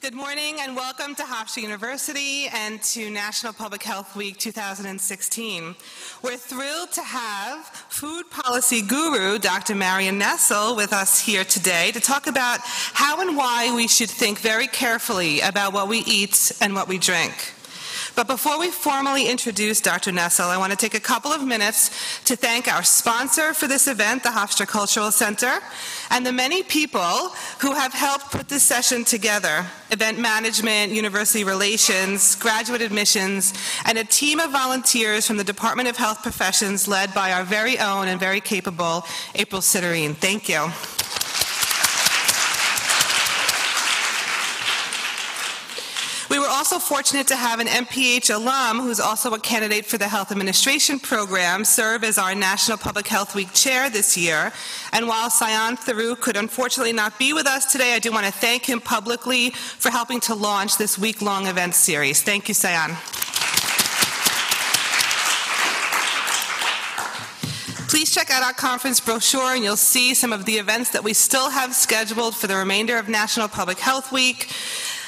Good morning and welcome to Hofstra University and to National Public Health Week 2016. We're thrilled to have food policy guru Dr. Marion Nestle with us here today to talk about how and why we should think very carefully about what we eat and what we drink. But before we formally introduce Dr. Nestle, I want to take a couple of minutes to thank our sponsor for this event, the Hofstra Cultural Center, and the many people who have helped put this session together event management, university relations, graduate admissions, and a team of volunteers from the Department of Health Professions led by our very own and very capable April Sitterine. Thank you. We were also fortunate to have an MPH alum who's also a candidate for the Health Administration Program serve as our National Public Health Week chair this year. And while Sayan Theroux could unfortunately not be with us today, I do want to thank him publicly for helping to launch this week-long event series. Thank you, Sayan. Please check out our conference brochure and you'll see some of the events that we still have scheduled for the remainder of National Public Health Week.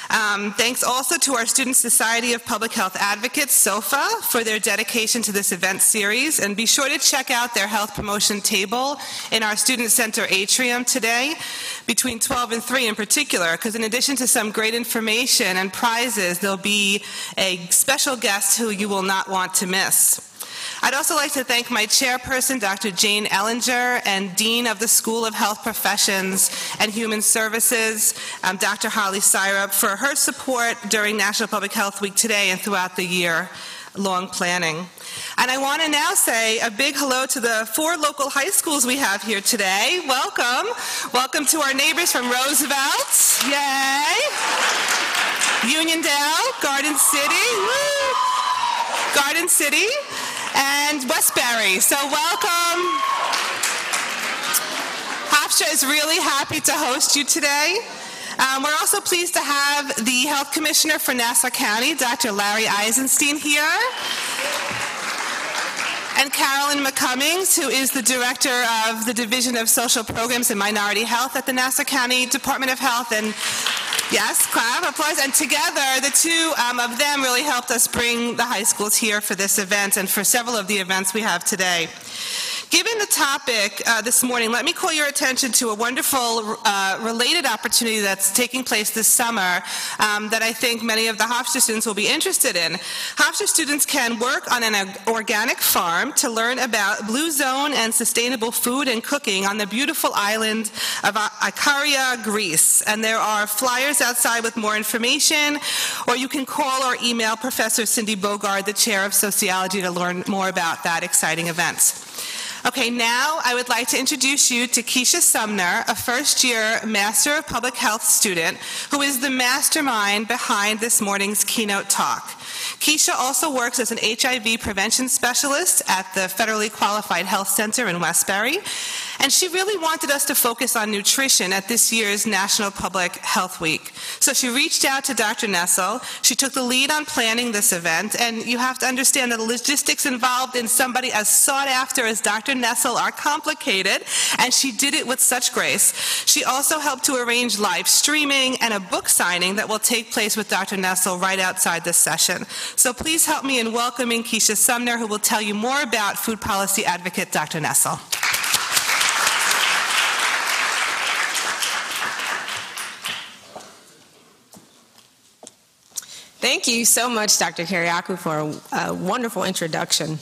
Um, thanks also to our Student Society of Public Health Advocates, SOFA, for their dedication to this event series. And be sure to check out their health promotion table in our Student Center atrium today, between 12 and 3 in particular, because in addition to some great information and prizes, there'll be a special guest who you will not want to miss. I'd also like to thank my chairperson, Dr. Jane Ellinger, and Dean of the School of Health Professions and Human Services, um, Dr. Holly Seirup, for her support during National Public Health Week today and throughout the year long planning. And I want to now say a big hello to the four local high schools we have here today. Welcome. Welcome to our neighbors from Roosevelt. Yay. Uniondale, Garden City. Woo. Garden City and Westbury. So welcome. Hofstra is really happy to host you today. Um, we're also pleased to have the Health Commissioner for Nassau County, Dr. Larry Eisenstein here. And Carolyn McCummings, who is the Director of the Division of Social Programs and Minority Health at the Nassau County Department of Health and Yes, clap, applause. And together, the two um, of them really helped us bring the high schools here for this event and for several of the events we have today. Given the topic uh, this morning, let me call your attention to a wonderful uh, related opportunity that's taking place this summer um, that I think many of the Hofstra students will be interested in. Hofstra students can work on an organic farm to learn about blue zone and sustainable food and cooking on the beautiful island of Ikaria, Greece. And there are flyers outside with more information, or you can call or email Professor Cindy Bogard, the chair of sociology, to learn more about that exciting event. Okay, now I would like to introduce you to Keisha Sumner, a first year Master of Public Health student who is the mastermind behind this morning's keynote talk. Keisha also works as an HIV prevention specialist at the Federally Qualified Health Center in Westbury and she really wanted us to focus on nutrition at this year's National Public Health Week. So she reached out to Dr. Nestle. She took the lead on planning this event. And you have to understand that the logistics involved in somebody as sought after as Dr. Nestle are complicated. And she did it with such grace. She also helped to arrange live streaming and a book signing that will take place with Dr. Nestle right outside this session. So please help me in welcoming Keisha Sumner, who will tell you more about food policy advocate Dr. Nestle. Thank you so much, Dr. Kyriacou, for a, a wonderful introduction.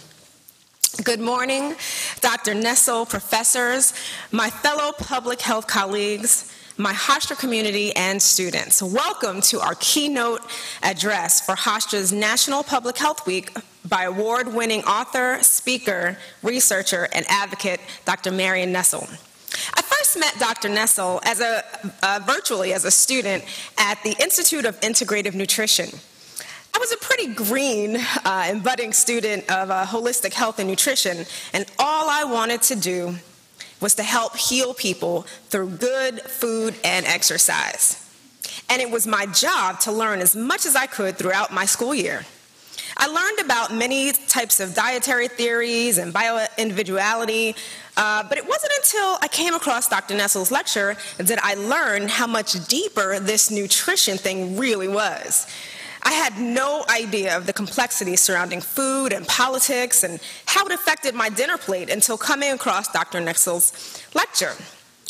Good morning, Dr. Nestle, professors, my fellow public health colleagues, my Hofstra community, and students. Welcome to our keynote address for Hofstra's National Public Health Week by award-winning author, speaker, researcher, and advocate, Dr. Marion Nestle. I first met Dr. Nestle as a, uh, virtually as a student at the Institute of Integrative Nutrition. I was a pretty green uh, and budding student of uh, holistic health and nutrition, and all I wanted to do was to help heal people through good food and exercise. And it was my job to learn as much as I could throughout my school year. I learned about many types of dietary theories and bioindividuality, uh, but it wasn't until I came across Dr. Nestle's lecture that I learned how much deeper this nutrition thing really was. I had no idea of the complexity surrounding food and politics and how it affected my dinner plate until coming across Dr. Nestle's lecture.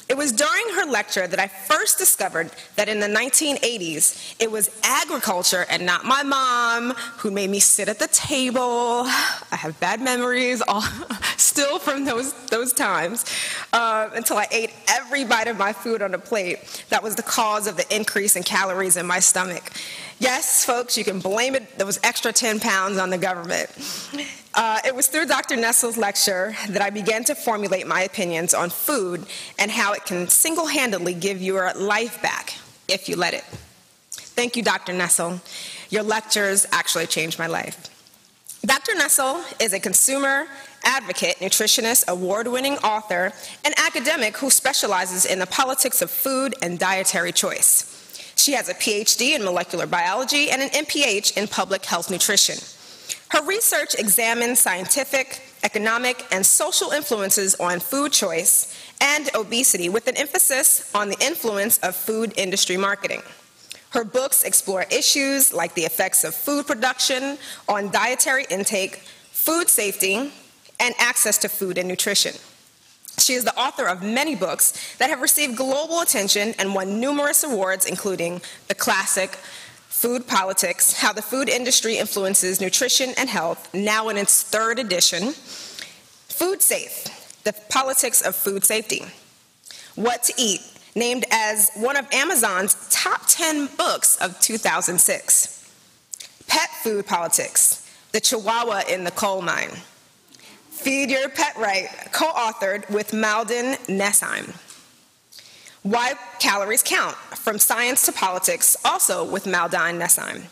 It was during her lecture that I first discovered that in the 1980s, it was agriculture and not my mom who made me sit at the table. I have bad memories all, still from those, those times uh, until I ate every bite of my food on a plate. That was the cause of the increase in calories in my stomach. Yes, folks, you can blame it, those extra 10 pounds on the government. Uh, it was through Dr. Nestle's lecture that I began to formulate my opinions on food and how it can single handedly give your life back if you let it. Thank you, Dr. Nestle. Your lectures actually changed my life. Dr. Nestle is a consumer advocate, nutritionist, award winning author, and academic who specializes in the politics of food and dietary choice. She has a PhD in molecular biology and an MPH in public health nutrition. Her research examines scientific, economic, and social influences on food choice and obesity with an emphasis on the influence of food industry marketing. Her books explore issues like the effects of food production on dietary intake, food safety, and access to food and nutrition. She is the author of many books that have received global attention and won numerous awards, including the classic Food Politics How the Food Industry Influences Nutrition and Health, now in its third edition. Food Safe The Politics of Food Safety. What to Eat, named as one of Amazon's top 10 books of 2006. Pet Food Politics The Chihuahua in the Coal Mine. Feed Your Pet Right, co authored with Malden Nesheim. Why Calories Count From Science to Politics, also with Malden Nesheim.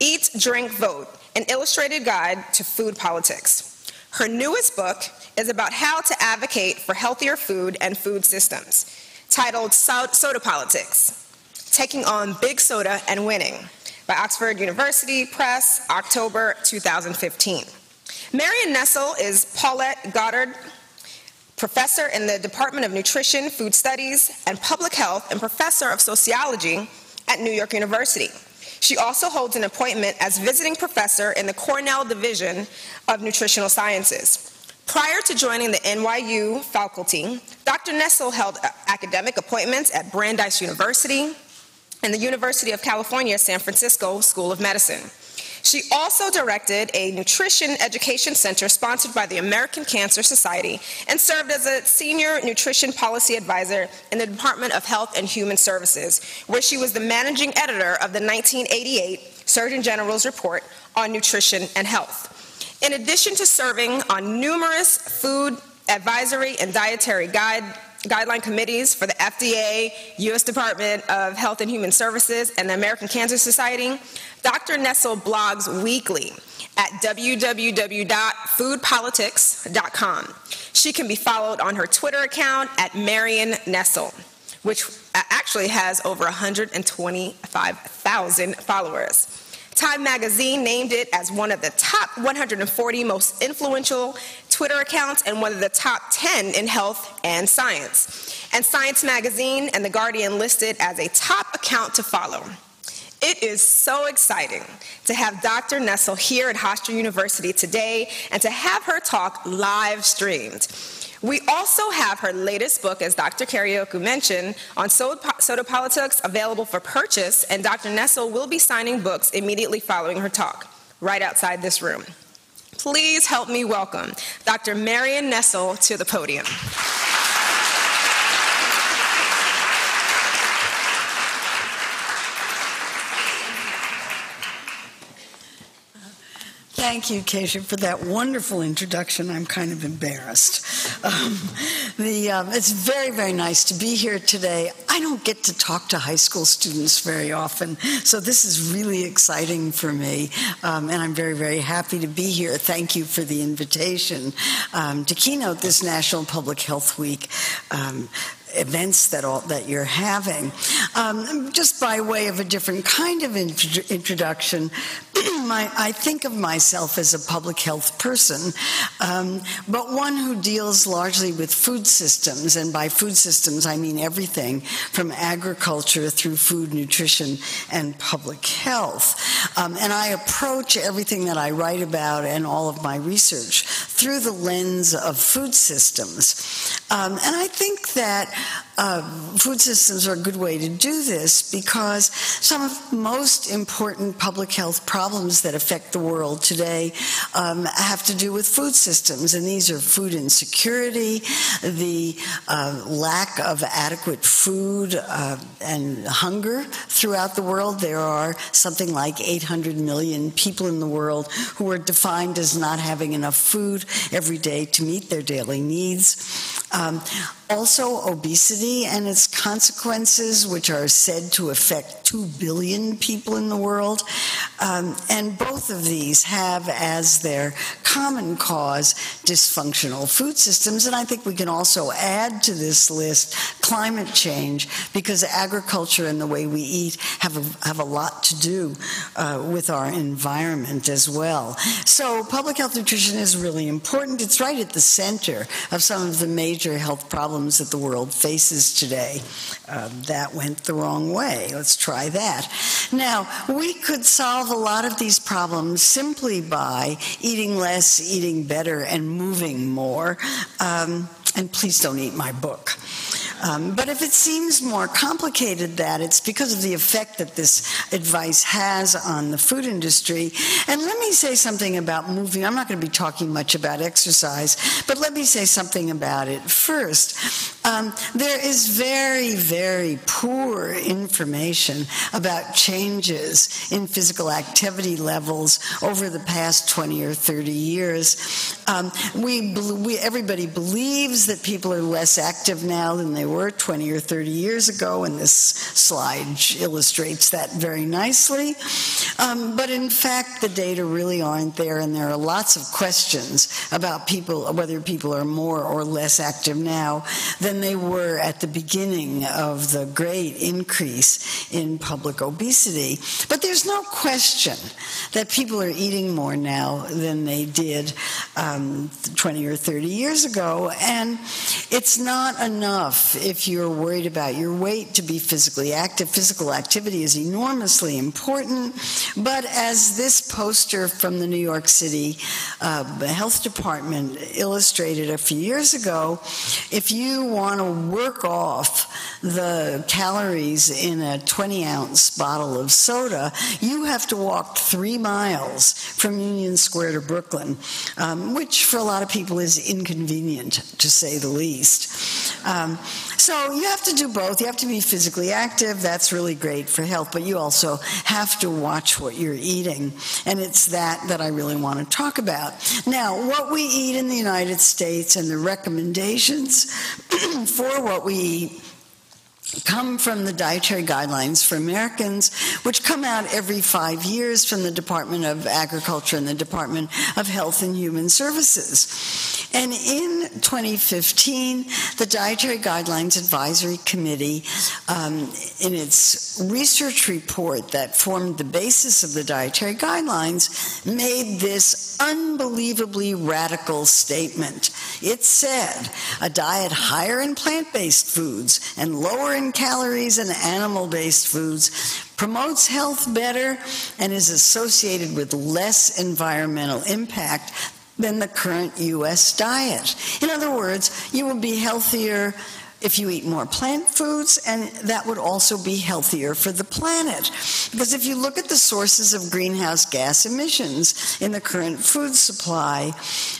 Eat, Drink, Vote An Illustrated Guide to Food Politics. Her newest book is about how to advocate for healthier food and food systems, titled Soda Politics Taking on Big Soda and Winning by Oxford University Press, October 2015. Marion Nestle is Paulette Goddard professor in the Department of Nutrition, Food Studies, and Public Health, and professor of sociology at New York University. She also holds an appointment as visiting professor in the Cornell Division of Nutritional Sciences. Prior to joining the NYU faculty, Dr. Nestle held academic appointments at Brandeis University and the University of California, San Francisco School of Medicine. She also directed a nutrition education center sponsored by the American Cancer Society and served as a senior nutrition policy advisor in the Department of Health and Human Services, where she was the managing editor of the 1988 Surgeon General's Report on Nutrition and Health. In addition to serving on numerous food advisory and dietary guide guideline committees for the FDA, U.S. Department of Health and Human Services, and the American Cancer Society, Dr. Nestle blogs weekly at www.foodpolitics.com. She can be followed on her Twitter account at Marion Nestle, which actually has over 125,000 followers. Time magazine named it as one of the top 140 most influential Twitter accounts and one of the top 10 in health and science. And Science magazine and The Guardian listed it as a top account to follow. It is so exciting to have Dr. Nestle here at Hofstra University today and to have her talk live streamed. We also have her latest book, as Dr. Kyriacou mentioned, on soda politics available for purchase, and Dr. Nestle will be signing books immediately following her talk, right outside this room. Please help me welcome Dr. Marion Nestle to the podium. Thank you, Keisha, for that wonderful introduction. I'm kind of embarrassed. Um, the, um, it's very, very nice to be here today. I don't get to talk to high school students very often, so this is really exciting for me, um, and I'm very, very happy to be here. Thank you for the invitation um, to keynote this National Public Health Week. Events that all, that you're having. Um, just by way of a different kind of int- introduction, my, I think of myself as a public health person, um, but one who deals largely with food systems, and by food systems I mean everything from agriculture through food, nutrition, and public health. Um, and I approach everything that I write about and all of my research through the lens of food systems. Um, and I think that uh, food systems are a good way to do this because some of the most important public health problems that affect the world today um, have to do with food systems. And these are food insecurity, the uh, lack of adequate food, uh, and hunger throughout the world. There are something like 800 million people in the world who are defined as not having enough food every day to meet their daily needs. Um, also, obesity and its consequences, which are said to affect 2 billion people in the world. Um, and both of these have as their common cause dysfunctional food systems. And I think we can also add to this list climate change because agriculture and the way we eat have a, have a lot to do uh, with our environment as well. So, public health nutrition is really important. It's right at the center of some of the major health problems that the world faces today. Uh, that went the wrong way. Let's try that. Now, we could solve a lot of these problems simply by eating less, eating better, and moving more. Um, and please don't eat my book. Um, but if it seems more complicated that, it's because of the effect that this advice has on the food industry. And let me say something about moving. I'm not going to be talking much about exercise, but let me say something about it first. Um, there is very, very poor information about changes in physical activity levels over the past 20 or 30 years. Um, we, we, everybody believes that people are less active now than they were 20 or 30 years ago, and this slide illustrates that very nicely. Um, but in fact, the data really aren't there, and there are lots of questions about people, whether people are more or less active now than they were at the beginning of the great increase in public obesity. But there's no question that people are eating more now than they did um, 20 or 30 years ago, and it's not enough if you're worried about your weight to be physically active. Physical activity is enormously important, but as this poster from the New York City uh, Health Department illustrated a few years ago, if you want to work off the calories in a 20 ounce bottle of soda, you have to walk three miles from Union Square to Brooklyn, um, which for a lot of people is inconvenient to say the least. Um, so you have to do both. You have to be physically active. That's really great for health, but you also have to watch what you're eating. And it's that that I really want to talk about. Now, what we eat in the United States and the recommendations for what we eat come from the dietary guidelines for Americans, which come out every five years from the Department of Agriculture and the Department of Health and Human Services. And in 2015, the Dietary Guidelines Advisory Committee, um, in its research report that formed the basis of the dietary guidelines, made this unbelievably radical statement. It said a diet higher in plant based foods and lower in calories and animal based foods promotes health better and is associated with less environmental impact than the current US diet. In other words, you will be healthier if you eat more plant foods, and that would also be healthier for the planet. Because if you look at the sources of greenhouse gas emissions in the current food supply,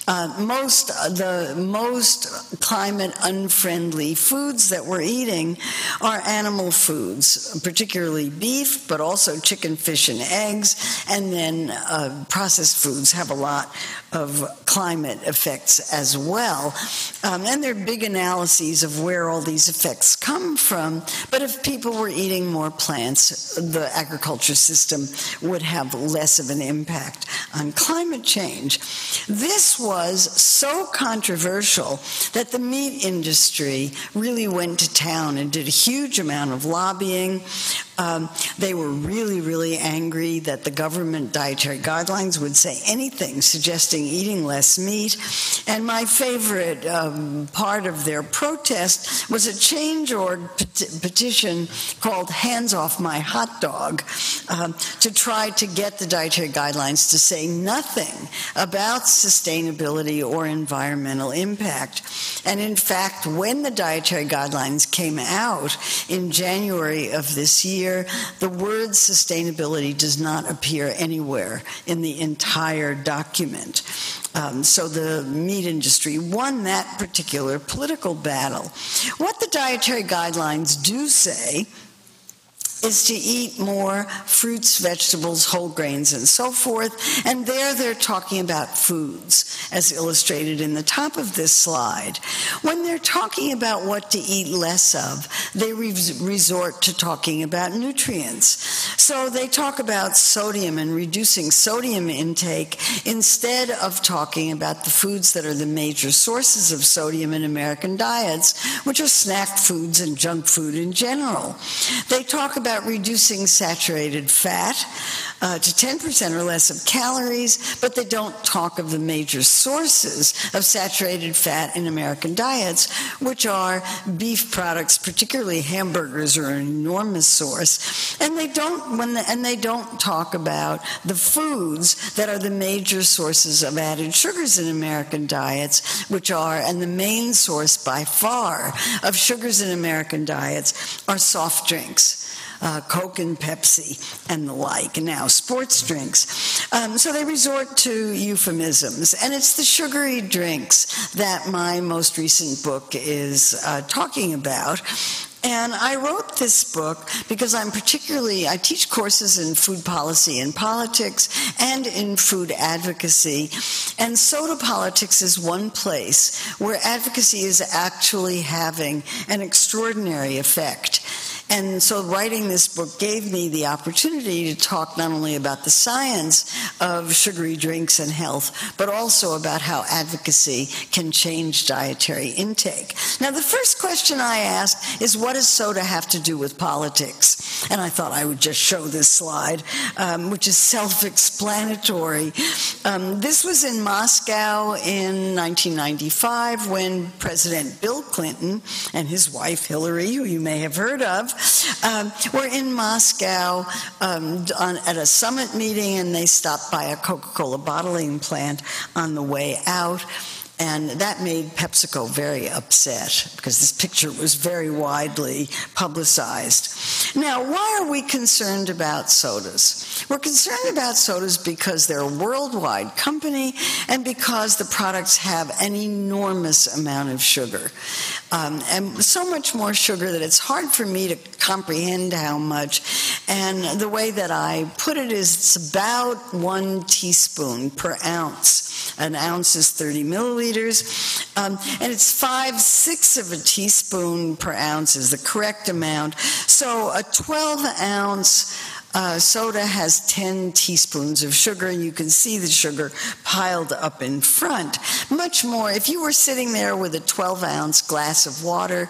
uh, most the most climate unfriendly foods that we're eating are animal foods, particularly beef, but also chicken, fish, and eggs, and then uh, processed foods have a lot of climate effects as well. Um, and there are big analyses of where where all these effects come from. But if people were eating more plants, the agriculture system would have less of an impact on climate change. This was so controversial that the meat industry really went to town and did a huge amount of lobbying. Um, they were really, really angry that the government dietary guidelines would say anything suggesting eating less meat. And my favorite um, part of their protest was a change org pet- petition called Hands Off My Hot Dog um, to try to get the dietary guidelines to say nothing about sustainability or environmental impact. And in fact, when the dietary guidelines came out in January of this year, the word sustainability does not appear anywhere in the entire document. Um, so the meat industry won that particular political battle. What the dietary guidelines do say is to eat more fruits, vegetables, whole grains, and so forth. And there they're talking about foods, as illustrated in the top of this slide. When they're talking about what to eat less of, they re- resort to talking about nutrients. So they talk about sodium and reducing sodium intake instead of talking about the foods that are the major sources of sodium in American diets, which are snack foods and junk food in general. They talk about reducing saturated fat uh, to 10% or less of calories, but they don't talk of the major sources of saturated fat in American diets, which are beef products, particularly hamburgers, are an enormous source. And they don't when the, and they don't talk about the foods that are the major sources of added sugars in American diets, which are and the main source by far of sugars in American diets are soft drinks uh, Coke and Pepsi and the like, now sports drinks. Um, so they resort to euphemisms, and it's the sugary drinks that my most recent book is uh, talking about. And I wrote this book because I'm particularly, I teach courses in food policy and politics and in food advocacy. And soda politics is one place where advocacy is actually having an extraordinary effect. And so writing this book gave me the opportunity to talk not only about the science of sugary drinks and health, but also about how advocacy can change dietary intake. Now, the first question I asked is what does soda have to do with politics? And I thought I would just show this slide, um, which is self explanatory. Um, this was in Moscow in 1995 when President Bill Clinton and his wife Hillary, who you may have heard of, um, were in Moscow um, on, at a summit meeting, and they stopped by a Coca Cola bottling plant on the way out. And that made PepsiCo very upset because this picture was very widely publicized. Now, why are we concerned about sodas? We're concerned about sodas because they're a worldwide company and because the products have an enormous amount of sugar. Um, and so much more sugar that it's hard for me to comprehend how much. And the way that I put it is it's about one teaspoon per ounce. An ounce is 30 milliliters, um, and it's five sixths of a teaspoon per ounce is the correct amount. So a 12 ounce uh, soda has 10 teaspoons of sugar, and you can see the sugar piled up in front. Much more, if you were sitting there with a 12 ounce glass of water,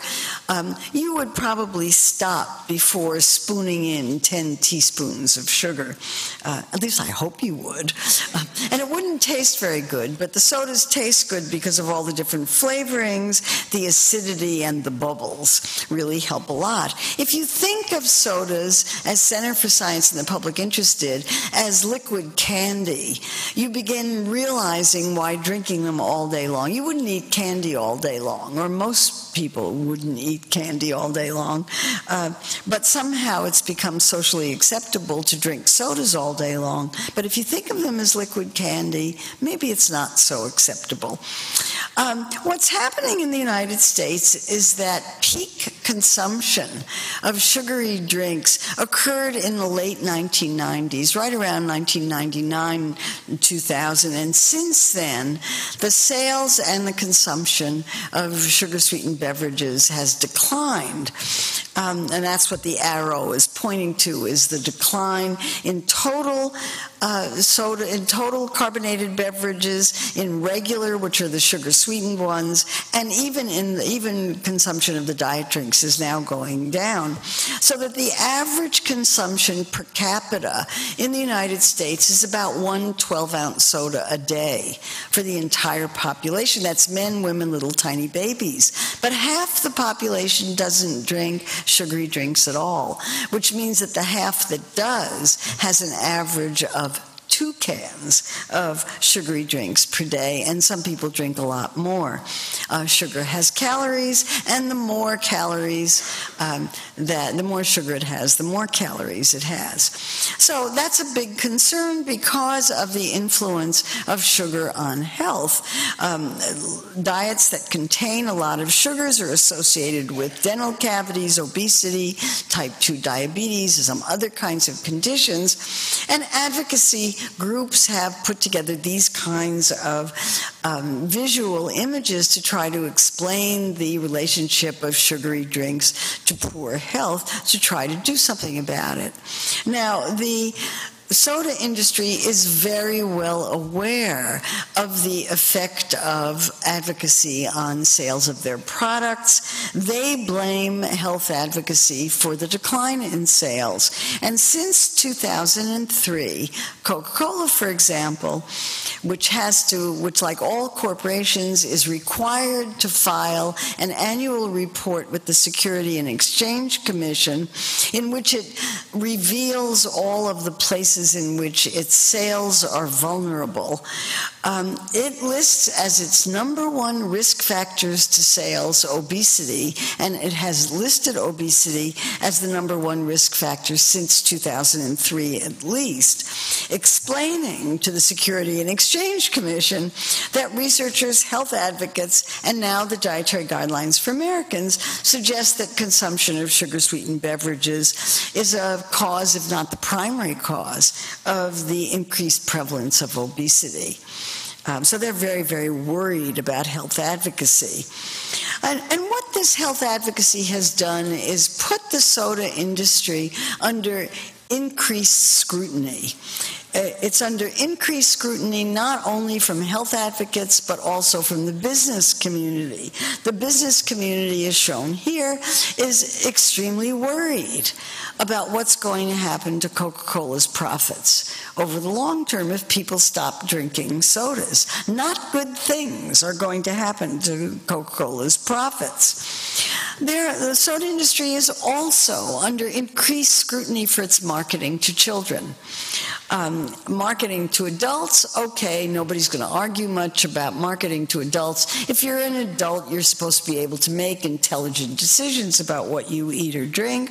um, you would probably stop before spooning in 10 teaspoons of sugar. Uh, at least I hope you would. Uh, and it wouldn't taste very good, but the sodas taste good because of all the different flavorings, the acidity, and the bubbles really help a lot. If you think of sodas as Center for Science science and the public interest did as liquid candy, you begin realizing why drinking them all day long. You wouldn't eat candy all day long, or most people wouldn't eat candy all day long. Uh, but somehow it's become socially acceptable to drink sodas all day long. But if you think of them as liquid candy, maybe it's not so acceptable. Um, what's happening in the United States is that peak consumption of sugary drinks occurred in the late 1990s, right around 1999 2000. And since then, the sales and the consumption of sugar sweetened beverages has declined. Um, and that's what the arrow is pointing to is the decline in total uh, soda in total carbonated beverages in regular which are the sugar sweetened ones and even in even consumption of the diet drinks is now going down. So that the average consumption per capita in the united states is about one 12 ounce soda a day for the entire population. That's men women little tiny babies. But half the population doesn't drink sugary drinks at all, which means that the half that does has an average of two cans of sugary drinks per day, and some people drink a lot more. Uh, sugar has calories, and the more calories um, that the more sugar it has, the more calories it has. So that's a big concern because of the influence of sugar on health. Um, diets that contain a lot of sugars are associated with dental cavities, obesity, type 2 diabetes, some other kinds of conditions, and advocacy groups have put together these kinds of um, visual images to try to explain the relationship of sugary drinks to poor health to try to do something about it. Now, the soda industry is very well aware of the effect of advocacy on sales of their products. They blame health advocacy for the decline in sales. And since 2003, Coca Cola, for example, which has to, which, like all corporations, is required to file an annual report with the Security and Exchange Commission in which it reveals all of the places places in which its sales are vulnerable. Um, it lists as its number one risk factors to sales obesity, and it has listed obesity as the number one risk factor since 2003 at least, explaining to the Security and Exchange Commission that researchers, health advocates, and now the Dietary Guidelines for Americans suggest that consumption of sugar sweetened beverages is a cause, if not the primary cause, of the increased prevalence of obesity. Um, so they're very, very worried about health advocacy. And, and, what this health advocacy has done is put the soda industry under increased scrutiny. Uh, it's under increased scrutiny not only from health advocates but also from the business community. The business community, as shown here, is extremely worried about what's going to happen to Coca Cola's profits over the long term if people stop drinking sodas. Not good things are going to happen to Coca Cola's profits. There, the soda industry is also under increased scrutiny for its marketing to children. Um, marketing to adults, okay, nobody's going to argue much about marketing to adults. If you're an adult, you're supposed to be able to make intelligent decisions about what you eat or drink.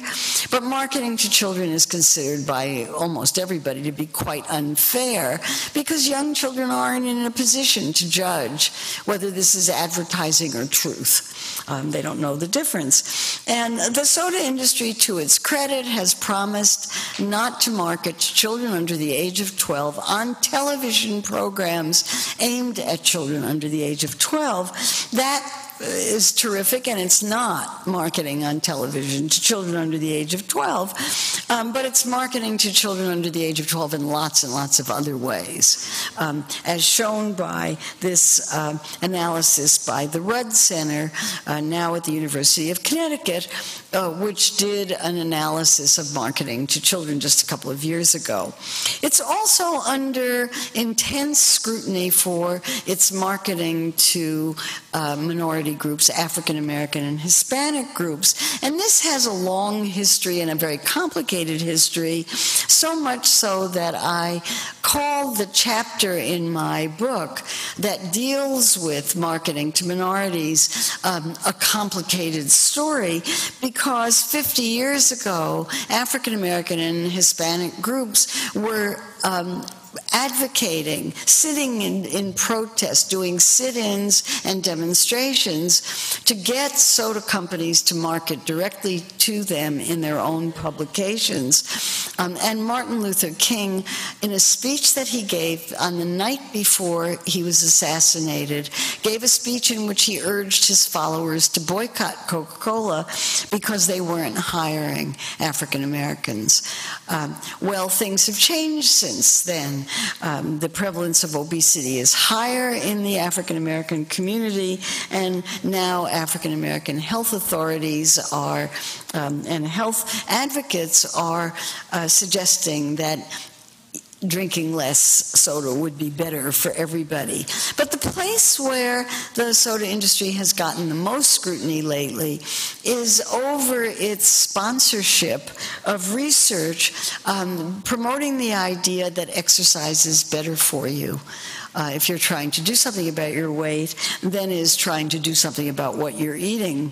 But marketing to children is considered by almost everybody to be quite unfair because young children aren't in a position to judge whether this is advertising or truth. Um, they don't know the difference. And the soda industry, to its credit, has promised not to market to children under the age of 12 on television programs aimed at children under the age of 12. That is terrific, and it's not marketing on television to children under the age of 12, um, but it's marketing to children under the age of 12 in lots and lots of other ways, um, as shown by this uh, analysis by the Rudd Center, uh, now at the University of Connecticut, uh, which did an analysis of marketing to children just a couple of years ago. It's also under intense scrutiny for its marketing to uh, minority groups, African American and Hispanic groups. And this has a long history and a very complicated history, so much so that I call the chapter in my book that deals with marketing to minorities um, a complicated story because 50 years ago, African American and Hispanic groups were um, advocating, sitting in, in protest, doing sit ins and demonstrations to get soda companies to market directly to them in their own publications. Um, and Martin Luther King, in a speech that he gave on the night before he was assassinated, gave a speech in which he urged his followers to boycott Coca Cola because they weren't hiring African Americans. Um, well, things have changed since then. Um, the prevalence of obesity is higher in the African American community, and now African American health authorities are um, and health advocates are uh, suggesting that drinking less soda would be better for everybody. But the place where the soda industry has gotten the most scrutiny lately is over its sponsorship of research um, promoting the idea that exercise is better for you. Uh, if you're trying to do something about your weight, than is trying to do something about what you're eating.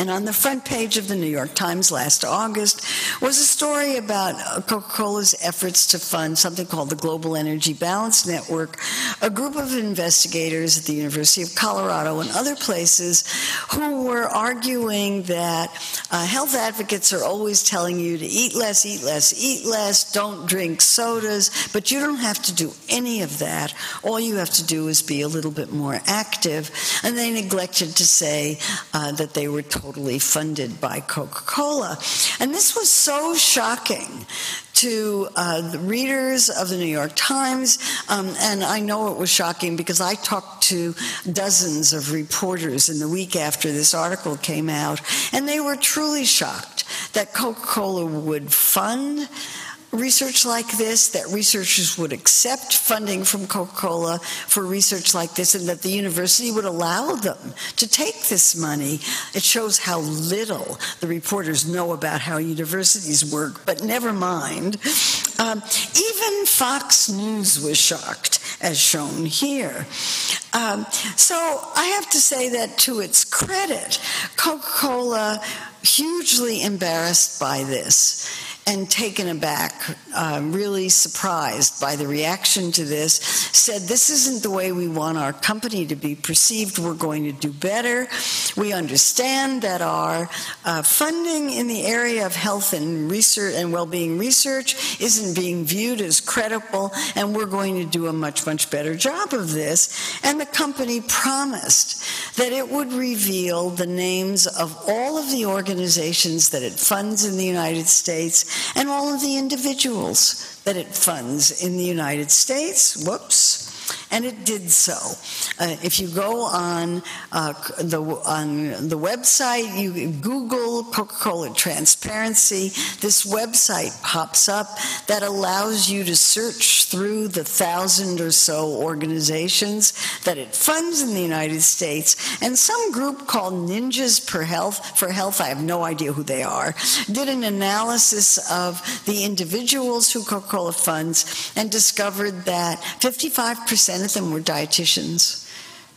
And on the front page of the New York Times last August was a story about Coca Cola's efforts to fund something called the Global Energy Balance Network, a group of investigators at the University of Colorado and other places who were arguing that uh, health advocates are always telling you to eat less, eat less, eat less, don't drink sodas, but you don't have to do any of that. All you have to do is be a little bit more active. And they neglected to say uh, that they were told totally funded by Coca Cola. And this was so shocking to uh, the readers of the New York Times. Um, and I know it was shocking because I talked to dozens of reporters in the week after this article came out, and they were truly shocked that Coca Cola would fund research like this, that researchers would accept funding from Coca Cola for research like this, and that the university would allow them to take this money. It shows how little the reporters know about how universities work, but never mind. Um, even Fox News was shocked, as shown here. Um, so I have to say that to its credit, Coca Cola hugely embarrassed by this and taken aback, uh, really surprised by the reaction to this, said, This isn't the way we want our company to be perceived. We're going to do better. We understand that our uh, funding in the area of health and research and well being research isn't being viewed as credible, and we're going to do a much, much better job of this. And the company promised that it would reveal the names of all of the organizations that it funds in the United States and all of the individuals that it funds in the United States. Whoops and it did so. Uh, if you go on uh, the on the website, you Google Coca-Cola transparency. This website pops up that allows you to search through the thousand or so organizations that it funds in the United States, and some group called Ninjas for Health for Health. I have no idea who they are. Did an analysis of the individuals who Coca-Cola funds and discovered that 55 percent of them were dietitians,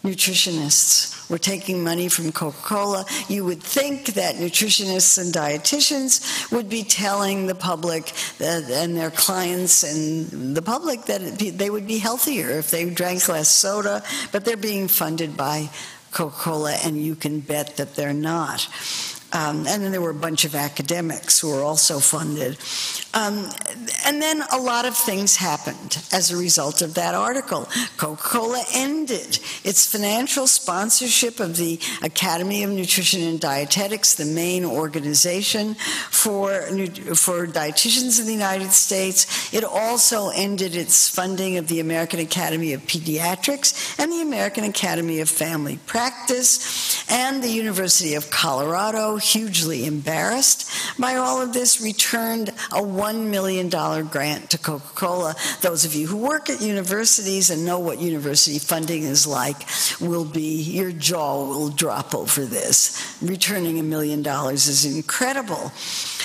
nutritionists. We're taking money from Coca Cola. You would think that nutritionists and dietitians would be telling the public that, and their clients and the public that they would be healthier if they drank less soda, but they're being funded by Coca Cola, and you can bet that they're not. Um, and then there were a bunch of academics who were also funded. Um, and then a lot of things happened as a result of that article. Coca Cola ended its financial sponsorship of the Academy of Nutrition and Dietetics, the main organization for, for dietitians in the United States. It also ended its funding of the American Academy of Pediatrics and the American Academy of Family Practice and the University of Colorado hugely embarrassed by all of this, returned a $1 million grant to Coca Cola. Those of you who work at universities and know what university funding is like will be, your jaw will drop over this. Returning a million dollars is incredible.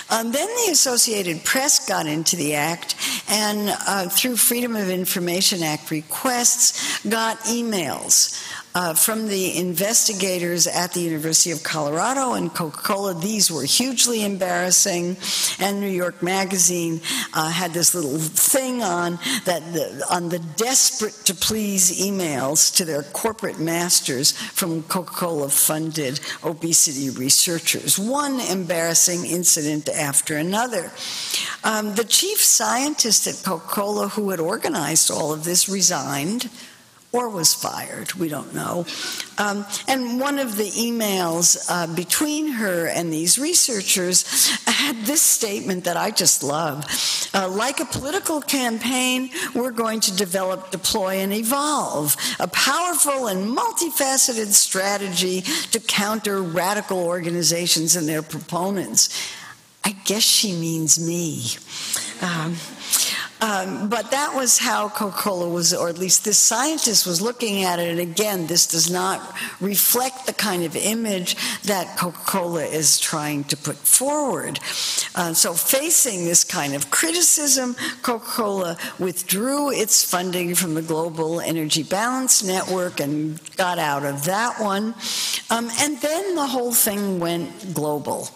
Um, then the Associated Press got into the act and, uh, through Freedom of Information Act requests, got emails uh, from the investigators at the University of Colorado and Coca Cola. These were hugely embarrassing. And New York Magazine uh, had this little thing on that the, on the desperate to please emails to their corporate masters from Coca Cola funded obesity researchers. One embarrassing incident after another. Um, the chief scientist at Coca Cola, who had organized all of this, resigned or was fired. We don't know. Um, and one of the emails uh, between her and these researchers had this statement that I just love. Uh, like a political campaign, we're going to develop, deploy, and evolve a powerful and multifaceted strategy to counter radical organizations and their proponents. I guess she means me. Um, um, but that was how Coca Cola was, or at least this scientist was looking at it. And again, this does not reflect the kind of image that Coca Cola is trying to put forward. Uh, so, facing this kind of criticism, Coca Cola withdrew its funding from the Global Energy Balance Network and got out of that one. Um, and then the whole thing went global.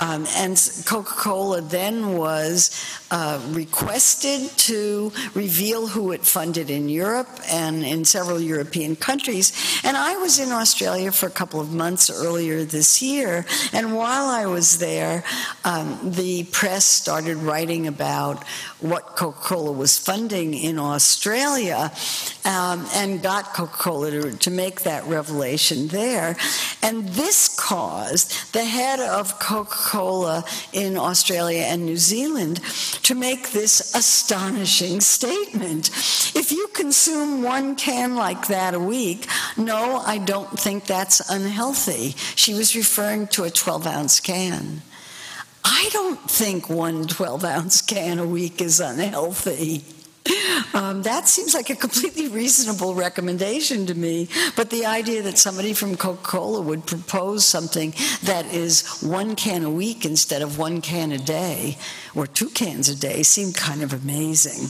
Um, and Coca Cola then was uh, requested to reveal who it funded in Europe and in several European countries. And I was in Australia for a couple of months earlier this year. And while I was there, um, the press started writing about what Coca Cola was funding in Australia um, and got Coca Cola to, to make that revelation there. And this caused the head of Coca Cola in Australia and New Zealand to make this astonishing statement. If you consume one can like that a week, no, I don't think that's unhealthy. She was referring to a 12 ounce can. I don't think one 12 ounce can a week is unhealthy. Um, that seems like a completely reasonable recommendation to me. But the idea that somebody from Coca Cola would propose something that is one can a week instead of one can a day or two cans a day seemed kind of amazing.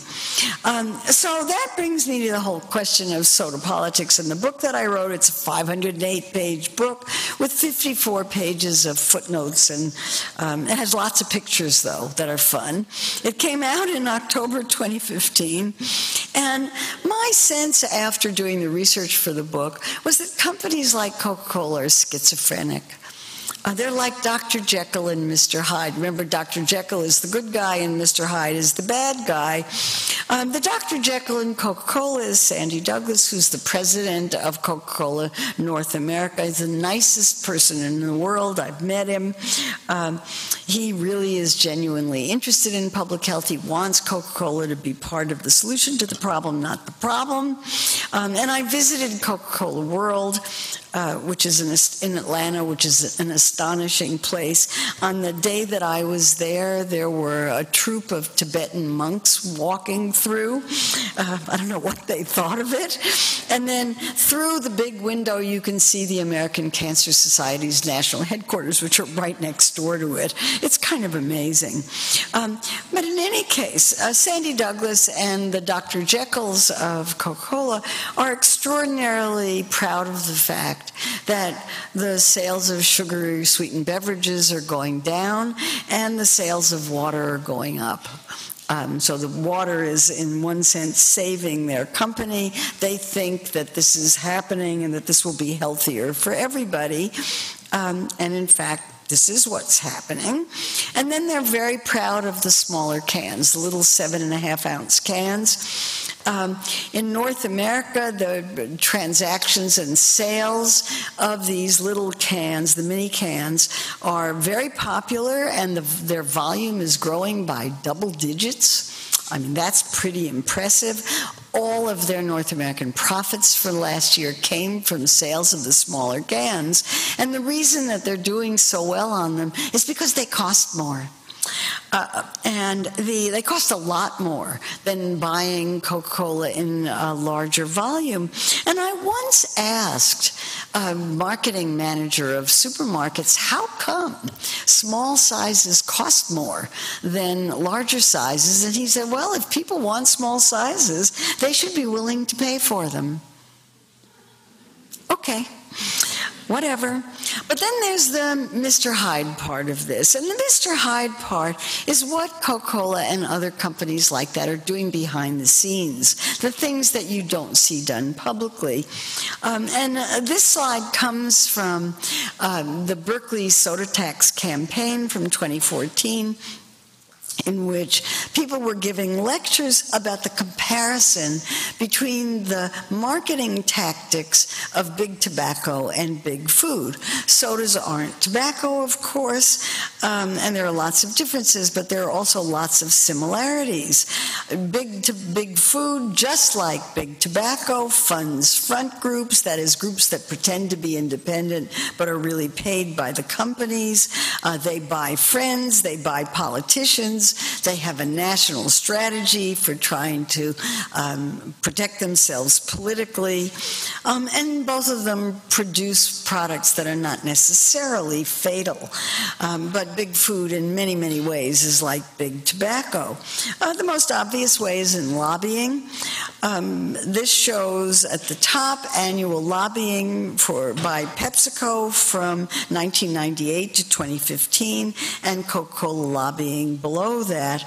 Um, so that brings me to the whole question of soda politics. In the book that I wrote, it's a 508 page book with 54 pages of footnotes, and um, it has lots of pictures, though, that are fun. It came out in October 2015. And my sense after doing the research for the book was that companies like Coca Cola are schizophrenic. Uh, they're like Dr. Jekyll and Mr. Hyde. Remember, Dr. Jekyll is the good guy and Mr. Hyde is the bad guy. Um, the Dr. Jekyll in Coca Cola is Sandy Douglas, who's the president of Coca Cola North America. He's the nicest person in the world. I've met him. Um, he really is genuinely interested in public health. He wants Coca Cola to be part of the solution to the problem, not the problem. Um, and I visited Coca Cola World. Uh, which is in, in, Atlanta, which is an astonishing place. On the day that I was there, there were a troop of Tibetan monks walking through. Uh, I don't know what they thought of it. And then through the big window, you can see the American Cancer Society's national headquarters, which are right next door to it. It's kind of amazing. Um, but in any case, uh, Sandy Douglas and the Dr. Jekylls of Coca Cola are extraordinarily proud of the fact fact that the sales of sugary sweetened beverages are going down and the sales of water are going up. Um, so the water is, in one sense, saving their company. They think that this is happening and that this will be healthier for everybody. Um, and in fact, this is what's happening. And then they're very proud of the smaller cans, the little seven and a half ounce cans. Um, in North America, the transactions and sales of these little cans, the mini cans, are very popular and the, their volume is growing by double digits. I mean, that's pretty impressive. All of their North American profits for last year came from sales of the smaller cans. And the reason that they're doing so well on them is because they cost more. Uh, and the, they cost a lot more than buying Coca Cola in a larger volume. And I once asked a marketing manager of supermarkets, how come small sizes cost more than larger sizes? And he said, well, if people want small sizes, they should be willing to pay for them. Okay whatever. But then there's the Mr. Hyde part of this. And the Mr. Hyde part is what Coca Cola and other companies like that are doing behind the scenes, the things that you don't see done publicly. Um, and uh, this slide comes from um, the Berkeley Soda Tax campaign from 2014 in which people were giving lectures about the comparison between the marketing tactics of big tobacco and big food. Sodas aren't tobacco, of course, um, and there are lots of differences, but there are also lots of similarities. Big to big food, just like big tobacco, funds front groups, that is, groups that pretend to be independent but are really paid by the companies. Uh, they buy friends, they buy politicians. They have a national strategy for trying to um, protect themselves politically. Um, and both of them produce products that are not necessarily fatal. Um, but big food, in many, many ways, is like big tobacco. Uh, the most obvious way is in lobbying. Um, this shows at the top annual lobbying for by PepsiCo from 1998 to 2015, and Coca-Cola lobbying below that.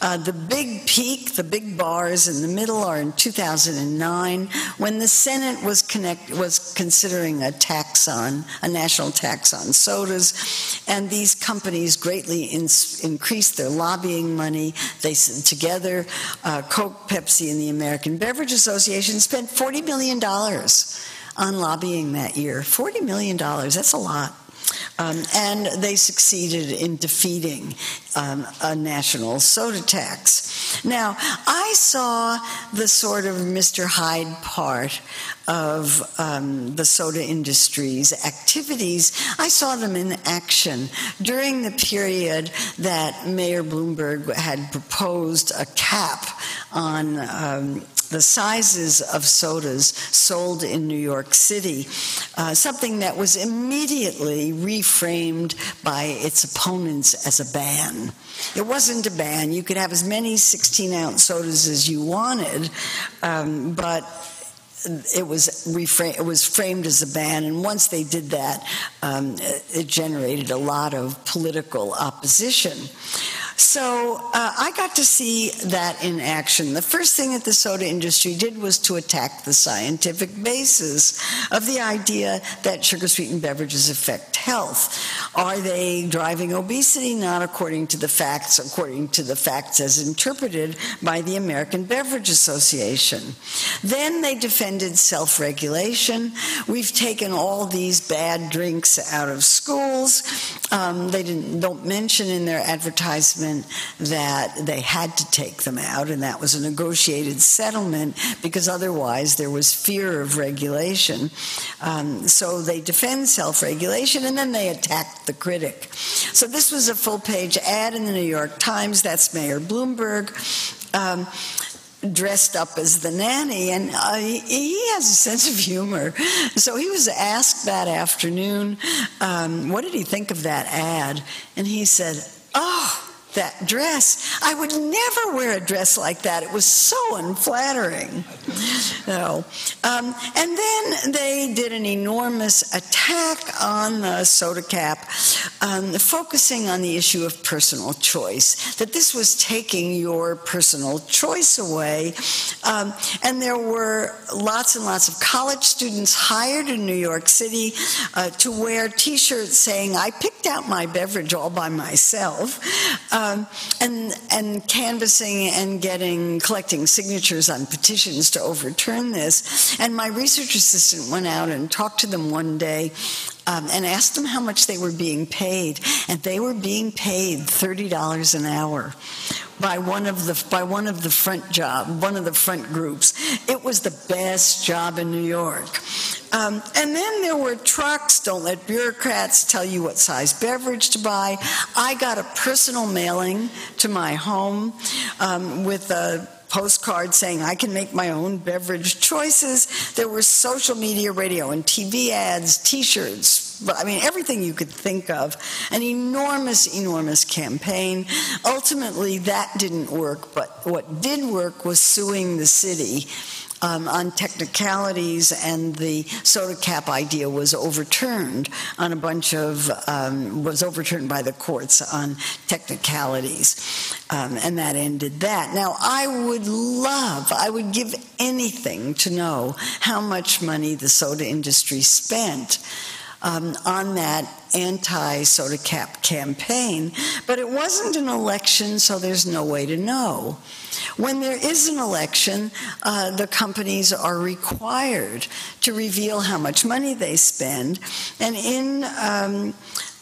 Uh, the big peak, the big bars in the middle are in 2009 when the Senate was, connect, was considering a tax on, a national tax on sodas, and these companies greatly in, increased their lobbying money. They together, uh, Coke, Pepsi, and the American Beverage Association spent $40 million on lobbying that year. $40 million, that's a lot. Um, and they succeeded in defeating um, a national soda tax. Now, I saw the sort of Mr. Hyde part of um, the soda industry's activities. I saw them in action during the period that Mayor Bloomberg had proposed a cap on um, the sizes of sodas sold in New York City, uh, something that was immediately reframed by its opponents as a ban. It wasn't a ban. You could have as many 16 ounce sodas as you wanted, um, but it was it was framed as a ban, and once they did that, um, it generated a lot of political opposition. So uh, I got to see that in action. The first thing that the soda industry did was to attack the scientific basis of the idea that sugar sweetened beverages affect health. Are they driving obesity? Not according to the facts, according to the facts as interpreted by the American Beverage Association. Then they defended self regulation. We've taken all these bad drinks out of schools. Um, they don't mention in their advertisement that they had to take them out, and that was a negotiated settlement because otherwise there was fear of regulation. Um, so they defend self regulation and then they attack the critic. So this was a full page ad in the New York Times. That's Mayor Bloomberg. Um, dressed up as the nanny, and uh, he has a sense of humor. So he was asked that afternoon, um, what did he think of that ad? And he said, Oh, that dress. I would never wear a dress like that. It was so unflattering. No. Um, and then they did an enormous attack on the soda cap, um, focusing on the issue of personal choice, that this was taking your personal choice away. Um, and there were lots and lots of college students hired in New York City uh, to wear t shirts saying, I picked out my beverage all by myself and and canvassing and getting collecting signatures on petitions to overturn this. And my research assistant went out and talked to them one day. Um, and asked them how much they were being paid, and they were being paid thirty dollars an hour by one of the by one of the front job, one of the front groups. It was the best job in New York. Um, and then there were trucks. Don't let bureaucrats tell you what size beverage to buy. I got a personal mailing to my home um, with a postcard saying I can make my own beverage choices. There were social media, radio, and TV ads, t shirts, but I mean, everything you could think of. An enormous, enormous campaign. Ultimately, that didn't work, but what did work was suing the city um, on technicalities, and the soda cap idea was overturned on a bunch of um, was overturned by the courts on technicalities, um, and that ended that. Now, I would love, I would give anything to know how much money the soda industry spent um, on that anti soda cap campaign, but it wasn't an election, so there's no way to know. When there is an election, uh, the companies are required to reveal how much money they spend, and in um,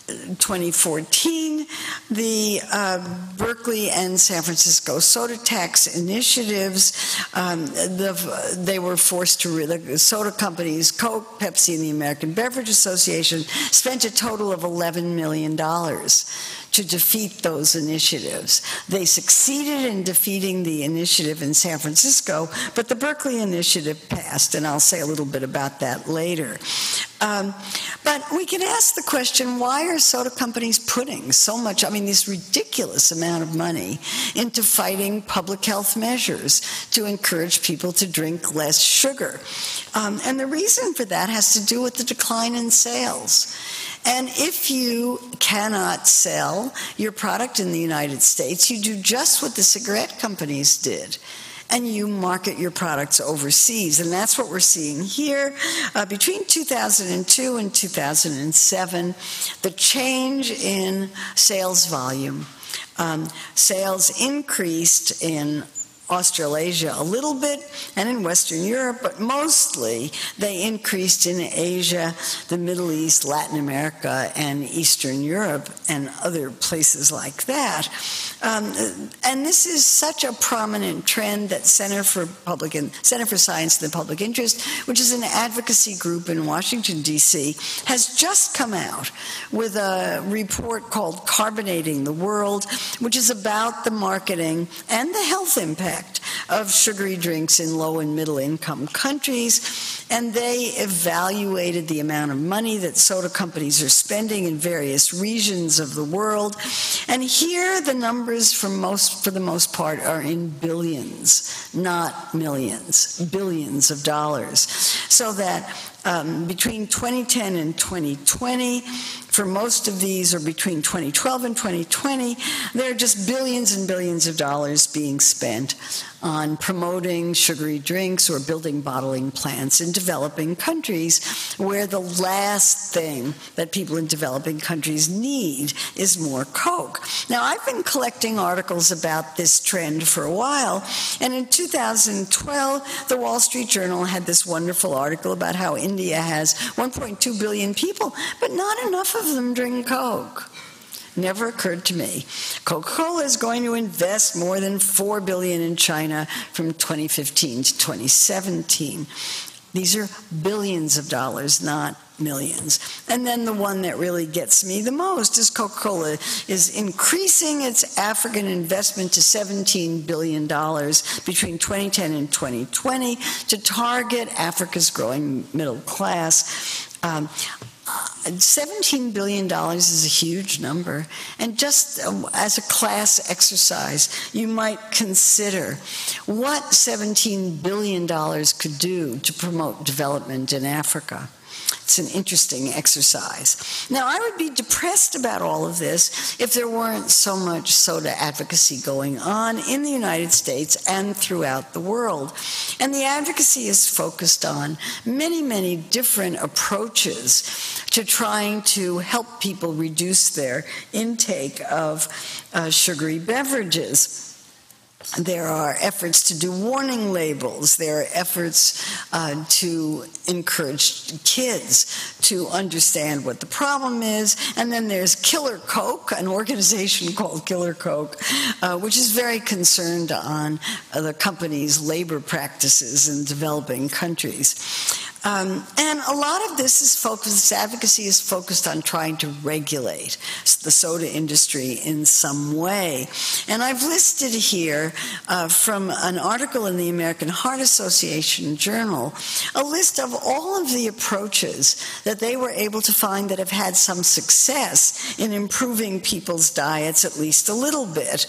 2014, the uh, Berkeley and San Francisco soda tax initiatives, um, the, they were forced to, the soda companies, Coke, Pepsi, and the American Beverage Association, spent a total of $11 million to defeat those initiatives. They succeeded in defeating the initiative in San Francisco, but the Berkeley initiative passed, and I'll say a little bit about that later. Um, but we can ask the question why are soda companies putting so much, I mean, this ridiculous amount of money into fighting public health measures to encourage people to drink less sugar? Um, and the reason for that has to do with the decline in sales. And if you cannot sell your product in the United States, you do just what the cigarette companies did and you market your products overseas. And that's what we're seeing here. Uh, between 2002 and 2007, the change in sales volume. Um, sales increased in Australasia a little bit and in Western Europe, but mostly they increased in Asia, the Middle East, Latin America, and Eastern Europe, and other places like that. Um, and this is such a prominent trend that Center for Public and Center for Science and the Public Interest, which is an advocacy group in Washington D.C., has just come out with a report called "Carbonating the World," which is about the marketing and the health impact effect of sugary drinks in low and middle income countries. And they evaluated the amount of money that soda companies are spending in various regions of the world. And here the numbers for most for the most part are in billions, not millions, billions of dollars. So that um, between 2010 and 2020, for most of these, or between 2012 and 2020, there are just billions and billions of dollars being spent on promoting sugary drinks or building bottling plants in developing countries where the last thing that people in developing countries need is more Coke. Now, I've been collecting articles about this trend for a while, and in 2012, the Wall Street Journal had this wonderful article about how India has 1.2 billion people, but not enough of them drink Coke never occurred to me. Coca-Cola is going to invest more than 4 billion in China from 2015 to 2017. These are billions of dollars, not millions. And then the one that really gets me the most is Coca-Cola is increasing its African investment to 17 billion dollars between 2010 and 2020 to target Africa's growing middle class. Um, $17 billion is a huge number. And just um, as a class exercise, you might consider what $17 billion could do to promote development in Africa. It's an interesting exercise. Now, I would be depressed about all of this if there weren't so much soda advocacy going on in the United States and throughout the world. And the advocacy is focused on many, many different approaches to trying to help people reduce their intake of uh, sugary beverages. There are efforts to do warning labels. There are efforts uh, to encourage kids to understand what the problem is. And then there's Killer Coke, an organization called Killer Coke, uh, which is very concerned on uh, the company's labor practices in developing countries. Um, and a lot of this is focused, this advocacy is focused on trying to regulate the soda industry in some way. And I've listed here uh, from an article in the American Heart Association Journal a list of all of the approaches that they were able to find that have had some success in improving people's diets at least a little bit.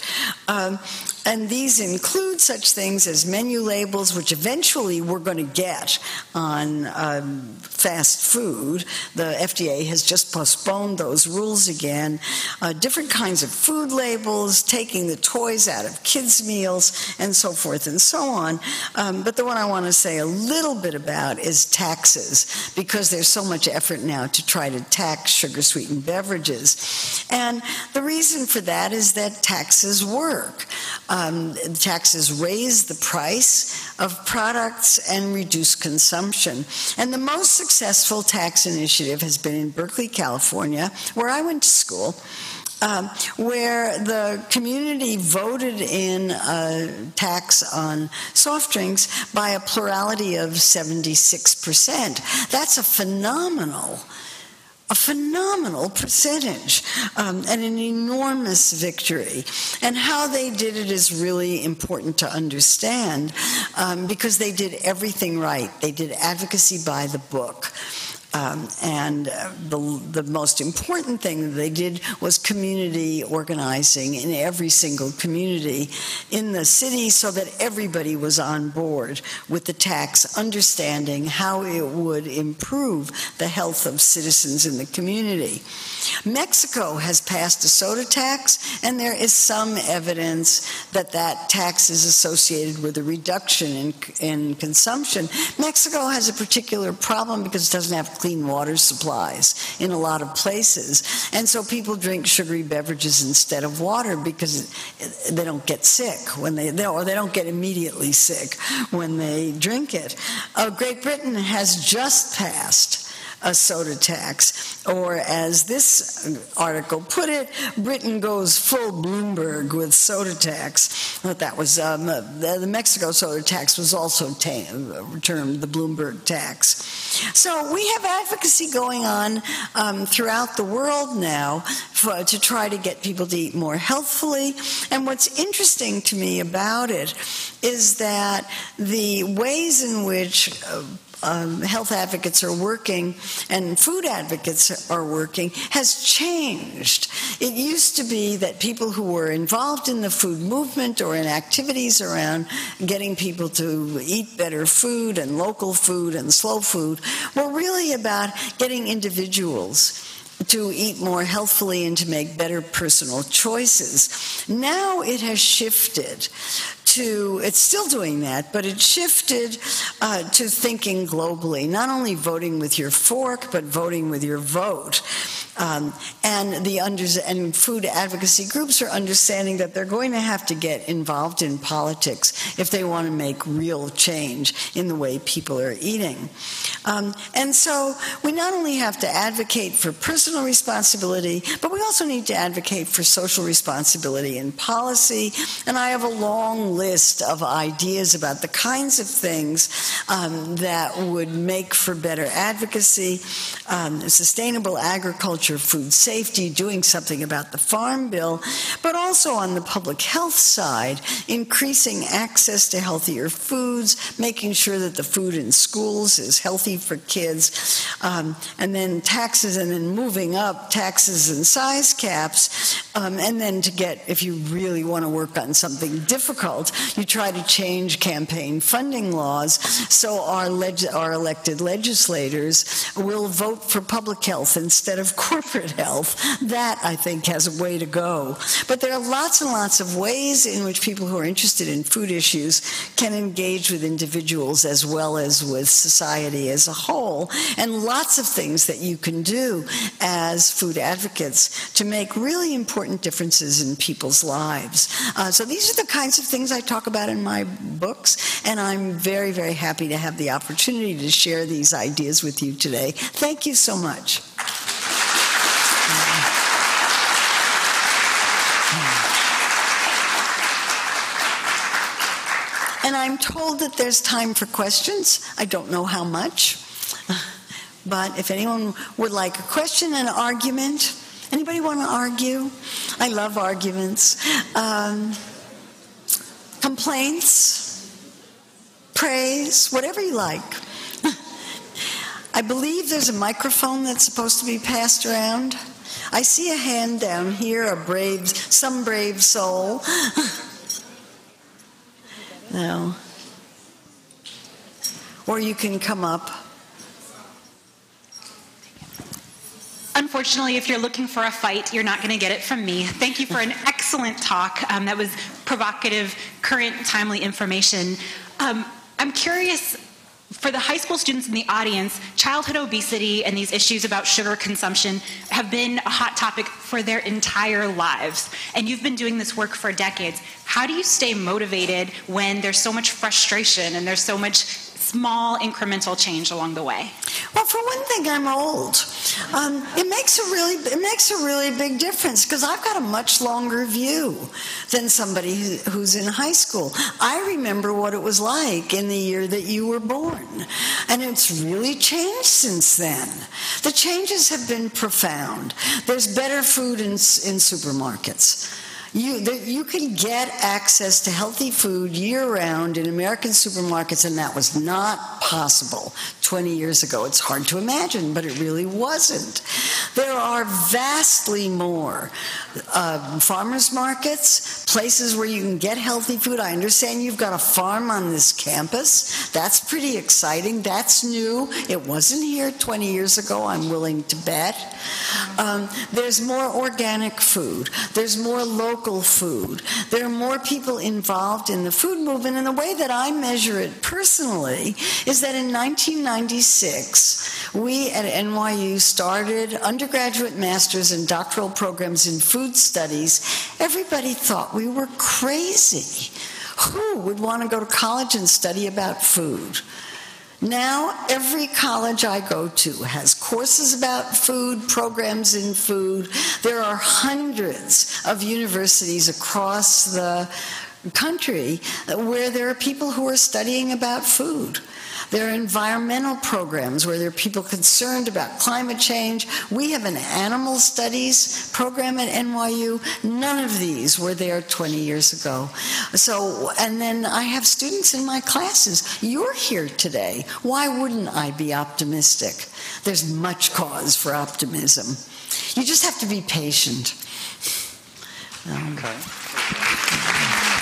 Um, And these include such things as menu labels, which eventually we're going to get on um, fast food. The FDA has just postponed those rules again. Uh, different kinds of food labels, taking the toys out of kids' meals, and so forth and so on. Um, but the one I want to say a little bit about is taxes, because there's so much effort now to try to tax sugar sweetened beverages. And the reason for that is that taxes work. Um, taxes raise the price of products and reduce consumption. And the most successful tax initiative has been in Berkeley, California, where I went to school. Um, where the community voted in a tax on soft drinks by a plurality of 76%. That's a phenomenal a phenomenal percentage um, and an enormous victory. And how they did it is really important to understand um, because they did everything right. They did advocacy by the book. Um, and uh, the, the most important thing that they did was community organizing in every single community in the city so that everybody was on board with the tax, understanding how it would improve the health of citizens in the community. Mexico has passed a soda tax, and there is some evidence that that tax is associated with a reduction in, in consumption. Mexico has a particular problem because it doesn't have clean water supplies in a lot of places. And so people drink sugary beverages instead of water because they don't get sick when they, or they don't get immediately sick when they drink it. Uh, Great Britain has just passed a soda tax. Or, as this article put it, Britain goes full Bloomberg with soda tax. But that was um, the, Mexico soda tax was also termed the Bloomberg tax. So we have advocacy going on um, throughout the world now for, to try to get people to eat more healthfully. And what's interesting to me about it is that the ways in which uh, um, health advocates are working and food advocates are working has changed. It used to be that people who were involved in the food movement or in activities around getting people to eat better food and local food and slow food were really about getting individuals to eat more healthfully and to make better personal choices. Now it has shifted to, it's still doing that, but it shifted uh, to thinking globally, not only voting with your fork, but voting with your vote. Um, and the and food advocacy groups are understanding that they're going to have to get involved in politics if they want to make real change in the way people are eating. Um, and so we not only have to advocate for personal responsibility, but we also need to advocate for social responsibility in policy. And I have a long list of ideas about the kinds of things um, that would make for better advocacy, um, sustainable agriculture, food safety, doing something about the farm bill, but also on the public health side, increasing access to healthier foods, making sure that the food in schools is healthy for kids, um, and then taxes, and then moving up taxes and size caps, um, and then to get, if you really want to work on something difficult, you try to change campaign funding laws so our, leg- our elected legislators will vote for public health instead of corporate health. That, I think, has a way to go. But there are lots and lots of ways in which people who are interested in food issues can engage with individuals as well as with society as a whole, and lots of things that you can do as food advocates to make really important differences in people's lives. Uh, so these are the kinds of things I talk about in my books, and I'm very, very happy to have the opportunity to share these ideas with you today. Thank you so much. And I'm told that there's time for questions. I don't know how much. But if anyone would like a question, an argument, anybody want to argue? I love arguments. Um, complaints, praise, whatever you like. I believe there's a microphone that's supposed to be passed around. I see a hand down here, a brave, some brave soul. No. Or you can come up. Unfortunately, if you're looking for a fight, you're not going to get it from me. Thank you for an excellent talk. Um, that was provocative, current, timely information. Um, I'm curious for the high school students in the audience, childhood obesity and these issues about sugar consumption have been a hot topic for their entire lives. And you've been doing this work for decades. How do you stay motivated when there's so much frustration and there's so much small incremental change along the way? Well, for one thing, I'm old. Um, it makes a really it makes a really big difference because I've got a much longer view than somebody who's in high school. I remember what it was like in the year that you were born, and it's really changed since then. The changes have been profound. There's better food in, in supermarkets. You, the, you can get access to healthy food year round in American supermarkets, and that was not possible 20 years ago. It's hard to imagine, but it really wasn't. There are vastly more uh, farmers markets, places where you can get healthy food. I understand you've got a farm on this campus. That's pretty exciting. That's new. It wasn't here 20 years ago, I'm willing to bet. Um, there's more organic food, there's more local food. There are more people involved in the food movement. And the way that I measure it personally is that in 1996, we at NYU started undergraduate, master's, and doctoral programs in food studies. Everybody thought we were crazy. Who would want to go to college and study about food? Now, every college I go to has courses about food, programs in food. There are hundreds of universities across the country where there are people who are studying about food. There are environmental programs where there are people concerned about climate change. We have an animal studies program at NYU. None of these were there 20 years ago. So, and then I have students in my classes. You're here today. Why wouldn't I be optimistic? There's much cause for optimism. You just have to be patient. Um, okay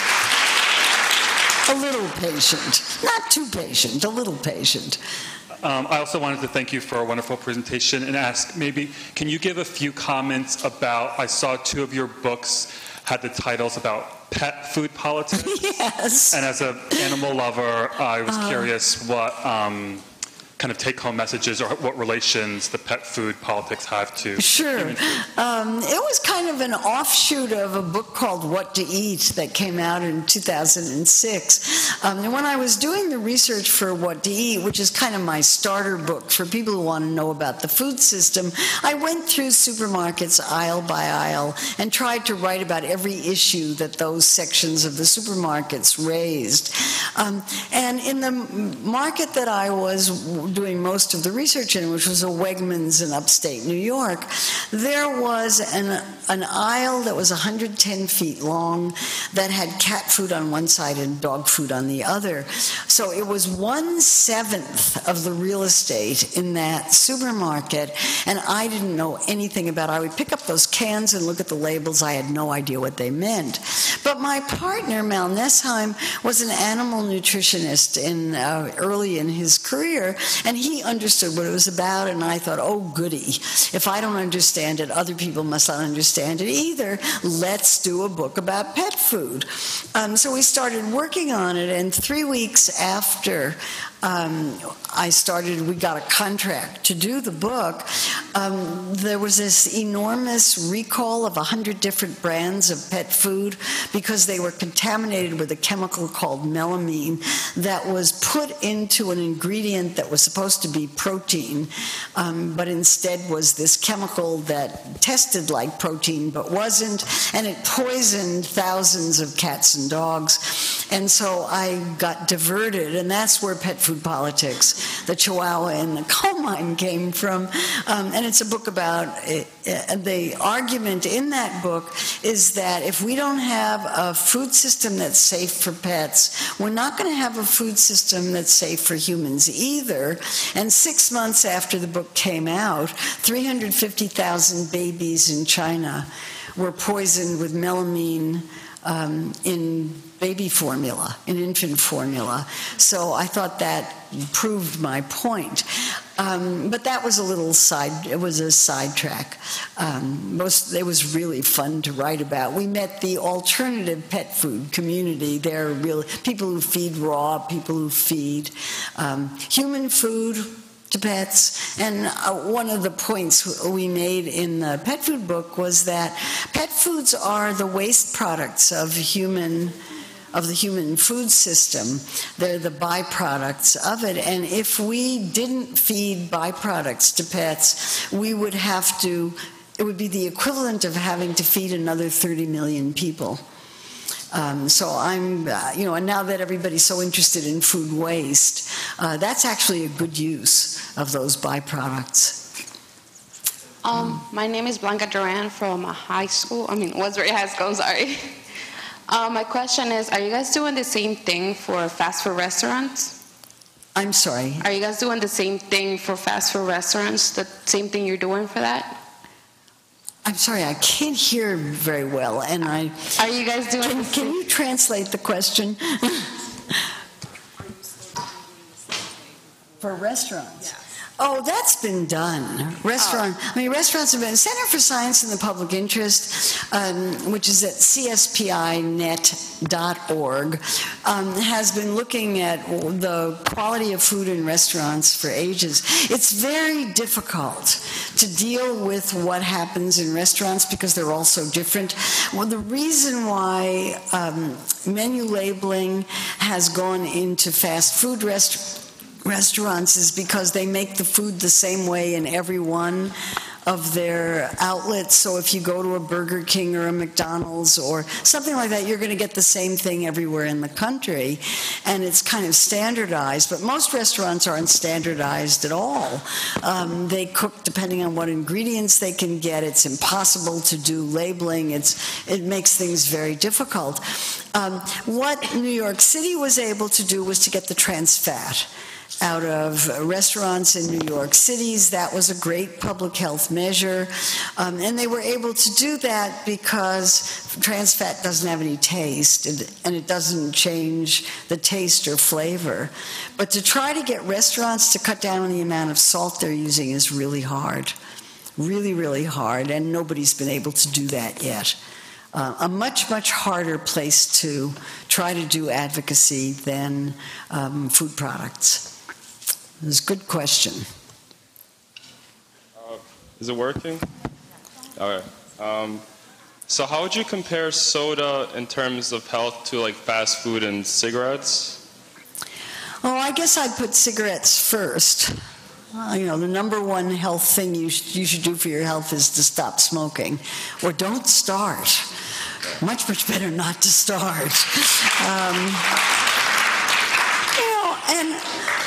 a little patient, not too patient, a little patient. Um, I also wanted to thank you for a wonderful presentation and ask maybe, can you give a few comments about? I saw two of your books had the titles about pet food politics. yes. And as an animal lover, I was uh, curious what. Um, kind of take home messages or what relations the pet food politics have to sure. um, it was kind of an offshoot of a book called what to eat that came out in 2006 um, and when i was doing the research for what to eat which is kind of my starter book for people who want to know about the food system i went through supermarkets aisle by aisle and tried to write about every issue that those sections of the supermarkets raised. Um, and in the market that i was doing most of the research in, which was a Wegmans in upstate New York, there was an, an aisle that was 110 feet long that had cat food on one side and dog food on the other. So it was one seventh of the real estate in that supermarket, and I didn't know anything about it. I would pick up those cans and look at the labels. I had no idea what they meant. But my partner, Mal Nesheim, was an animal nutritionist in, uh, early in his career, and he understood what it was about, and I thought, oh, goody. If I don't understand it, other people must not understand it either. Let's do a book about pet food. Um, so we started working on it, and three weeks after um, I started, we got a contract to do the book. Um, there was this enormous recall of 100 different brands of pet food because they were contaminated with a chemical called melamine that was put into an ingredient that was supposed to be protein, um, but instead was this chemical that tested like protein but wasn't, and it poisoned thousands of cats and dogs. And so I got diverted, and that's where pet food politics, the Chihuahua and the coal mine came from. Um, and it's a book about it, uh, the argument in that book is that if we don't have a food system that's safe for pets, we're not going to have a food system that's safe for humans either. And six months after the book came out, 350,000 babies in China were poisoned with melamine um, in baby formula, in infant formula. So I thought that proved my point. Um, but that was a little side, it was a sidetrack. Um, most, it was really fun to write about. We met the alternative pet food community. They're really people who feed raw, people who feed um, human food, to pets. And uh, one of the points we made in the pet food book was that pet foods are the waste products of human of the human food system. They're the byproducts of it. And if we didn't feed byproducts to pets, we would have to, it would be the equivalent of having to feed another 30 million people. Um, so I'm, uh, you know, and now that everybody's so interested in food waste, uh, that's actually a good use of those byproducts. Um, my name is Blanca Duran from a high school. I mean, Westbury High School. Sorry. Uh, my question is, are you guys doing the same thing for fast food restaurants? I'm sorry. Are you guys doing the same thing for fast food restaurants? The same thing you're doing for that? I'm sorry, I can't hear very well, and I. Are you guys doing? Can, can you translate the question? for restaurants. Oh, that's been done. Restaurant. Oh. I mean, restaurants have been. Center for Science in the Public Interest, um, which is at cspinet.org, um, has been looking at the quality of food in restaurants for ages. It's very difficult to deal with what happens in restaurants because they're all so different. Well, the reason why um, menu labeling has gone into fast food restaurants restaurants is because they make the food the same way in every one of their outlets. So if you go to a Burger King or a McDonald's or something like that, you're going to get the same thing everywhere in the country. And it's kind of standardized, but most restaurants aren't standardized at all. Um, they cook depending on what ingredients they can get. It's impossible to do labeling. It's, it makes things very difficult. Um, what New York City was able to do was to get the trans fat out of restaurants in New York cities. That was a great public health measure. Um, and they were able to do that because trans fat doesn't have any taste and, it doesn't change the taste or flavor. But to try to get restaurants to cut down on the amount of salt they're using is really hard. Really, really hard. And nobody's been able to do that yet. Uh, a much, much harder place to try to do advocacy than um, food products. It's a good question. Uh, is it working? Okay. Um, so, how would you compare soda in terms of health to like fast food and cigarettes? Oh, I guess I'd put cigarettes first. Uh, you know, the number one health thing you, sh- you should do for your health is to stop smoking, or don't start. Much, much better not to start. Um, you know, and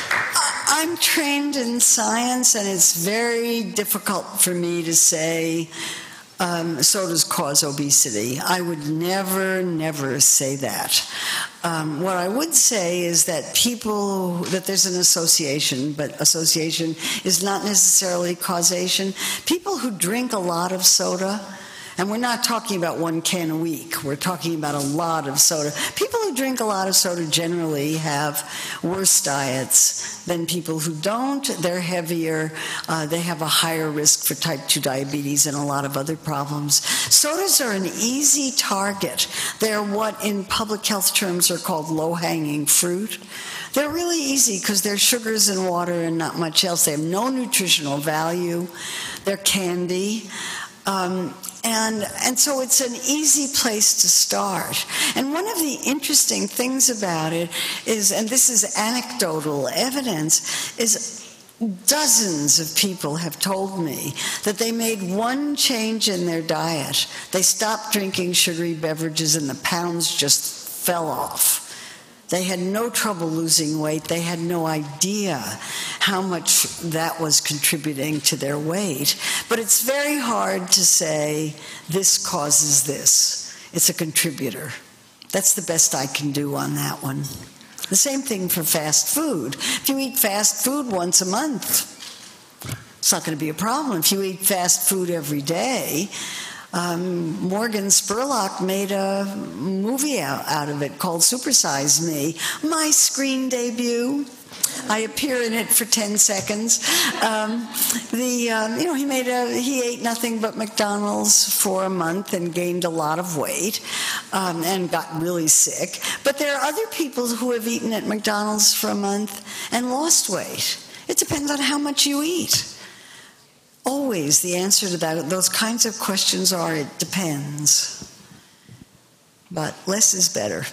I'm trained in science, and it's very difficult for me to say um, sodas cause obesity. I would never, never say that. Um, what I would say is that people, that there's an association, but association is not necessarily causation. People who drink a lot of soda, and we're not talking about one can a week. We're talking about a lot of soda. People who drink a lot of soda generally have worse diets than people who don't. They're heavier. Uh, they have a higher risk for type 2 diabetes and a lot of other problems. Sodas are an easy target. They're what in public health terms are called low hanging fruit. They're really easy because they're sugars and water and not much else. They have no nutritional value. They're candy. Um, and, and so it's an easy place to start. And one of the interesting things about it is, and this is anecdotal evidence, is dozens of people have told me that they made one change in their diet. They stopped drinking sugary beverages and the pounds just fell off. They had no trouble losing weight. They had no idea how much that was contributing to their weight. But it's very hard to say this causes this. It's a contributor. That's the best I can do on that one. The same thing for fast food. If you eat fast food once a month, it's not going to be a problem. If you eat fast food every day, Um, Morgan Spurlock made a movie out, of it called Supersize Me, my screen debut. I appear in it for 10 seconds. Um, the, um, you know, he made a, he ate nothing but McDonald's for a month and gained a lot of weight um, and got really sick. But there are other people who have eaten at McDonald's for a month and lost weight. It depends on how much you eat. Always the answer to that, those kinds of questions are it depends. But less is better.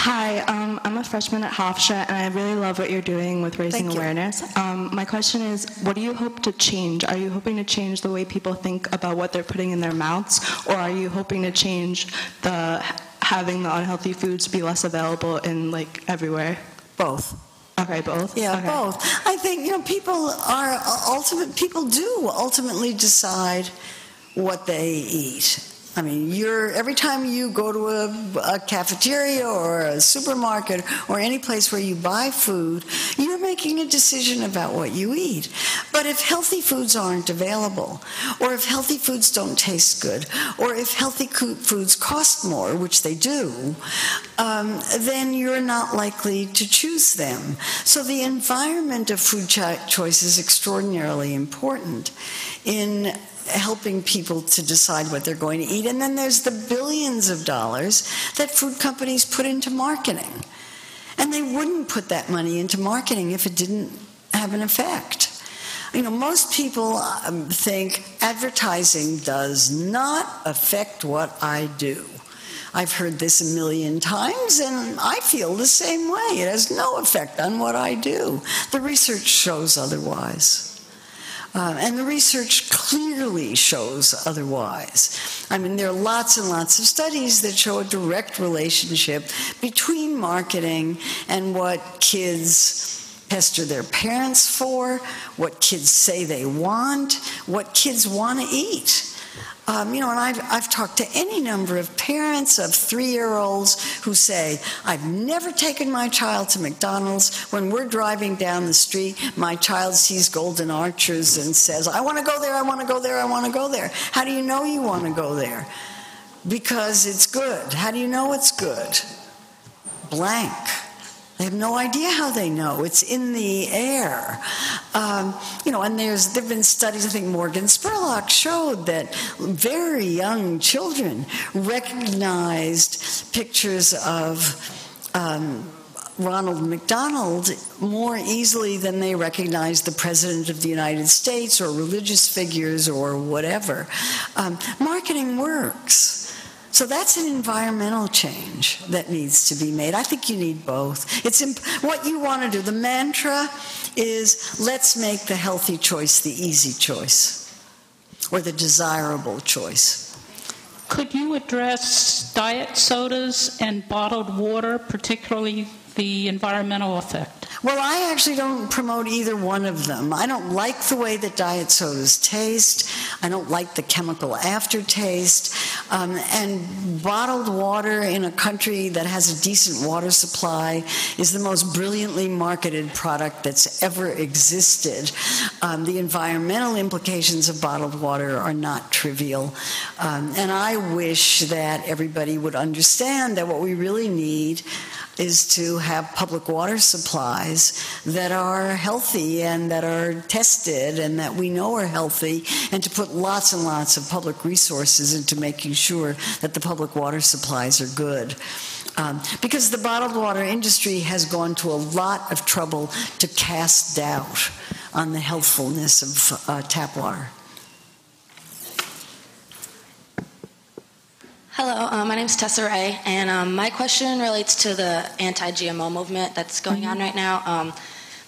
Hi, um, I'm a freshman at Hofstra, and I really love what you're doing with raising awareness. Um, my question is, what do you hope to change? Are you hoping to change the way people think about what they're putting in their mouths, or are you hoping to change the having the unhealthy foods be less available in like everywhere? Both. Okay, both. Yeah, okay. both. I think you know people are ultimate. People do ultimately decide what they eat. I mean, you're every time you go to a, a cafeteria or a supermarket or any place where you buy food, you're making a decision about what you eat. But if healthy foods aren't available, or if healthy foods don't taste good, or if healthy foods cost more, which they do, um, then you're not likely to choose them. So the environment of food cho- choice is extraordinarily important in helping people to decide what they're going to eat. And then there's the billions of dollars that food companies put into marketing. And they wouldn't put that money into marketing if it didn't have an effect. You know, most people um, think advertising does not affect what I do. I've heard this a million times, and I feel the same way. It has no effect on what I do. The research shows otherwise. Uh, and the research clearly shows otherwise. I mean, there are lots and lots of studies that show a direct relationship between marketing and what kids pester their parents for, what kids say they want, what kids want to eat. Um, you know, and I've, I've talked to any number of parents of three year olds who say, I've never taken my child to McDonald's. When we're driving down the street, my child sees Golden Arches and says, I want to go there, I want to go there, I want to go there. How do you know you want to go there? Because it's good. How do you know it's good? Blank. They have no idea how they know. It's in the air. Um, you know, and there's there've been studies. I think Morgan Spurlock showed that very young children recognized pictures of. Um, Ronald McDonald more easily than they recognize the President of the United States or religious figures or whatever. Um, marketing works. So that's an environmental change that needs to be made. I think you need both. It's imp- what you want to do. The mantra is let's make the healthy choice the easy choice or the desirable choice. Could you address diet sodas and bottled water, particularly the environmental effect? Well, I actually don't promote either one of them. I don't like the way that diet sodas taste. I don't like the chemical aftertaste. Um, and bottled water in a country that has a decent water supply is the most brilliantly marketed product that's ever existed. Um, the environmental implications of bottled water are not trivial. Um, and I wish that everybody would understand that what we really need is to have public water supplies that are healthy and that are tested and that we know are healthy, and to put lots and lots of public resources into making sure that the public water supplies are good. Um, because the bottled water industry has gone to a lot of trouble to cast doubt on the healthfulness of uh, tap water. Hello, uh, my name is Tessa Ray, and um, my question relates to the anti GMO movement that's going on right now. Um,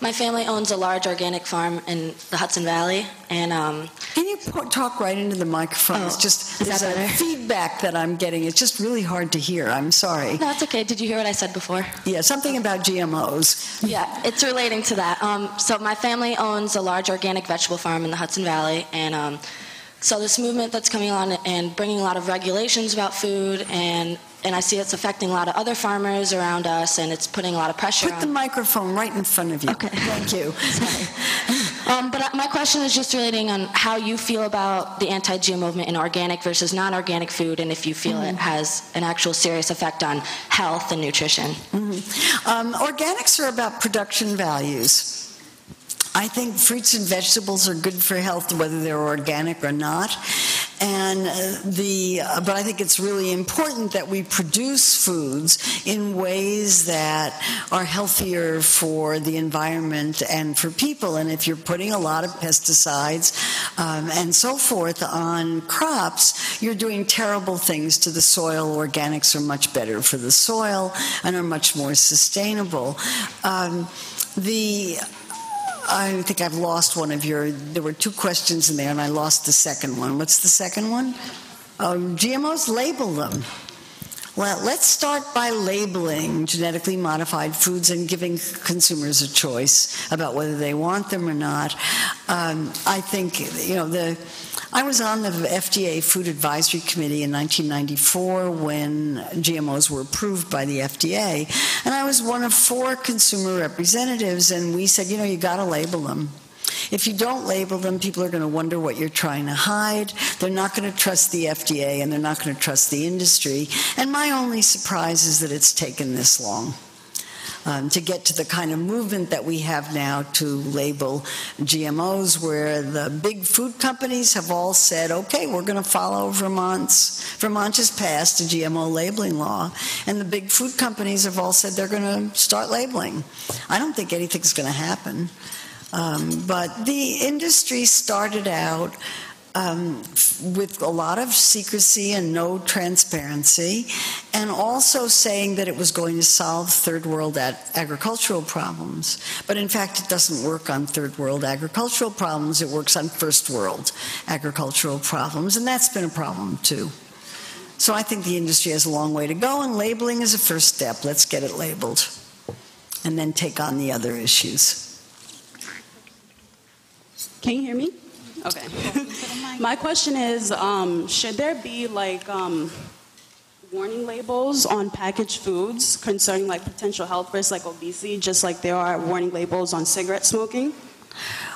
my family owns a large organic farm in the Hudson Valley, and um, Can you po- talk right into the microphone? it's Oh, just is that there's a feedback that I'm getting. It's just really hard to hear. I'm sorry. no, it's okay. Did you hear what I said before? Yeah, something about GMOs. Yeah, it's relating to that. Um, so my family owns a large organic vegetable farm in the Hudson Valley, and um, so this movement that's coming on and bringing a lot of regulations about food, and and I see it's affecting a lot of other farmers around us, and it's putting a lot of pressure Put on. the microphone right in front of you. Okay. Thank you. Um, but my question is just relating on how you feel about the anti-GM movement in organic versus non-organic food, and if you feel mm-hmm. it has an actual serious effect on health and nutrition. Mm-hmm. Um, organics are about production values. I think fruits and vegetables are good for health, whether they're organic or not. And uh, the, uh, but I think it's really important that we produce foods in ways that are healthier for the environment and for people. And if you're putting a lot of pesticides um, and so forth on crops, you're doing terrible things to the soil. Organics are much better for the soil and are much more sustainable. Um, the I think I've lost one of your. There were two questions in there, and I lost the second one. What's the second one? Um, GMOs label them. Well, let's start by labeling genetically modified foods and giving consumers a choice about whether they want them or not. Um, I think you know the I was on the FDA Food Advisory Committee in 1994 when GMOs were approved by the FDA, and I was one of four consumer representatives, and we said, you know, you got to label them. If you don't label them, people are going to wonder what you're trying to hide. They're not going to trust the FDA and they're not going to trust the industry. And my only surprise is that it's taken this long um, to get to the kind of movement that we have now to label GMOs, where the big food companies have all said, okay, we're going to follow Vermont's, Vermont has passed a GMO labeling law, and the big food companies have all said they're going to start labeling. I don't think anything's going to happen. Um, but the industry started out um, with a lot of secrecy and no transparency, and also saying that it was going to solve third world agricultural problems. But in fact, it doesn't work on third world agricultural problems, it works on first world agricultural problems, and that's been a problem too. So I think the industry has a long way to go, and labeling is a first step. Let's get it labeled and then take on the other issues. Can you hear me? Okay. My question is um, should there be like um, warning labels on packaged foods concerning like potential health risks like obesity, just like there are warning labels on cigarette smoking?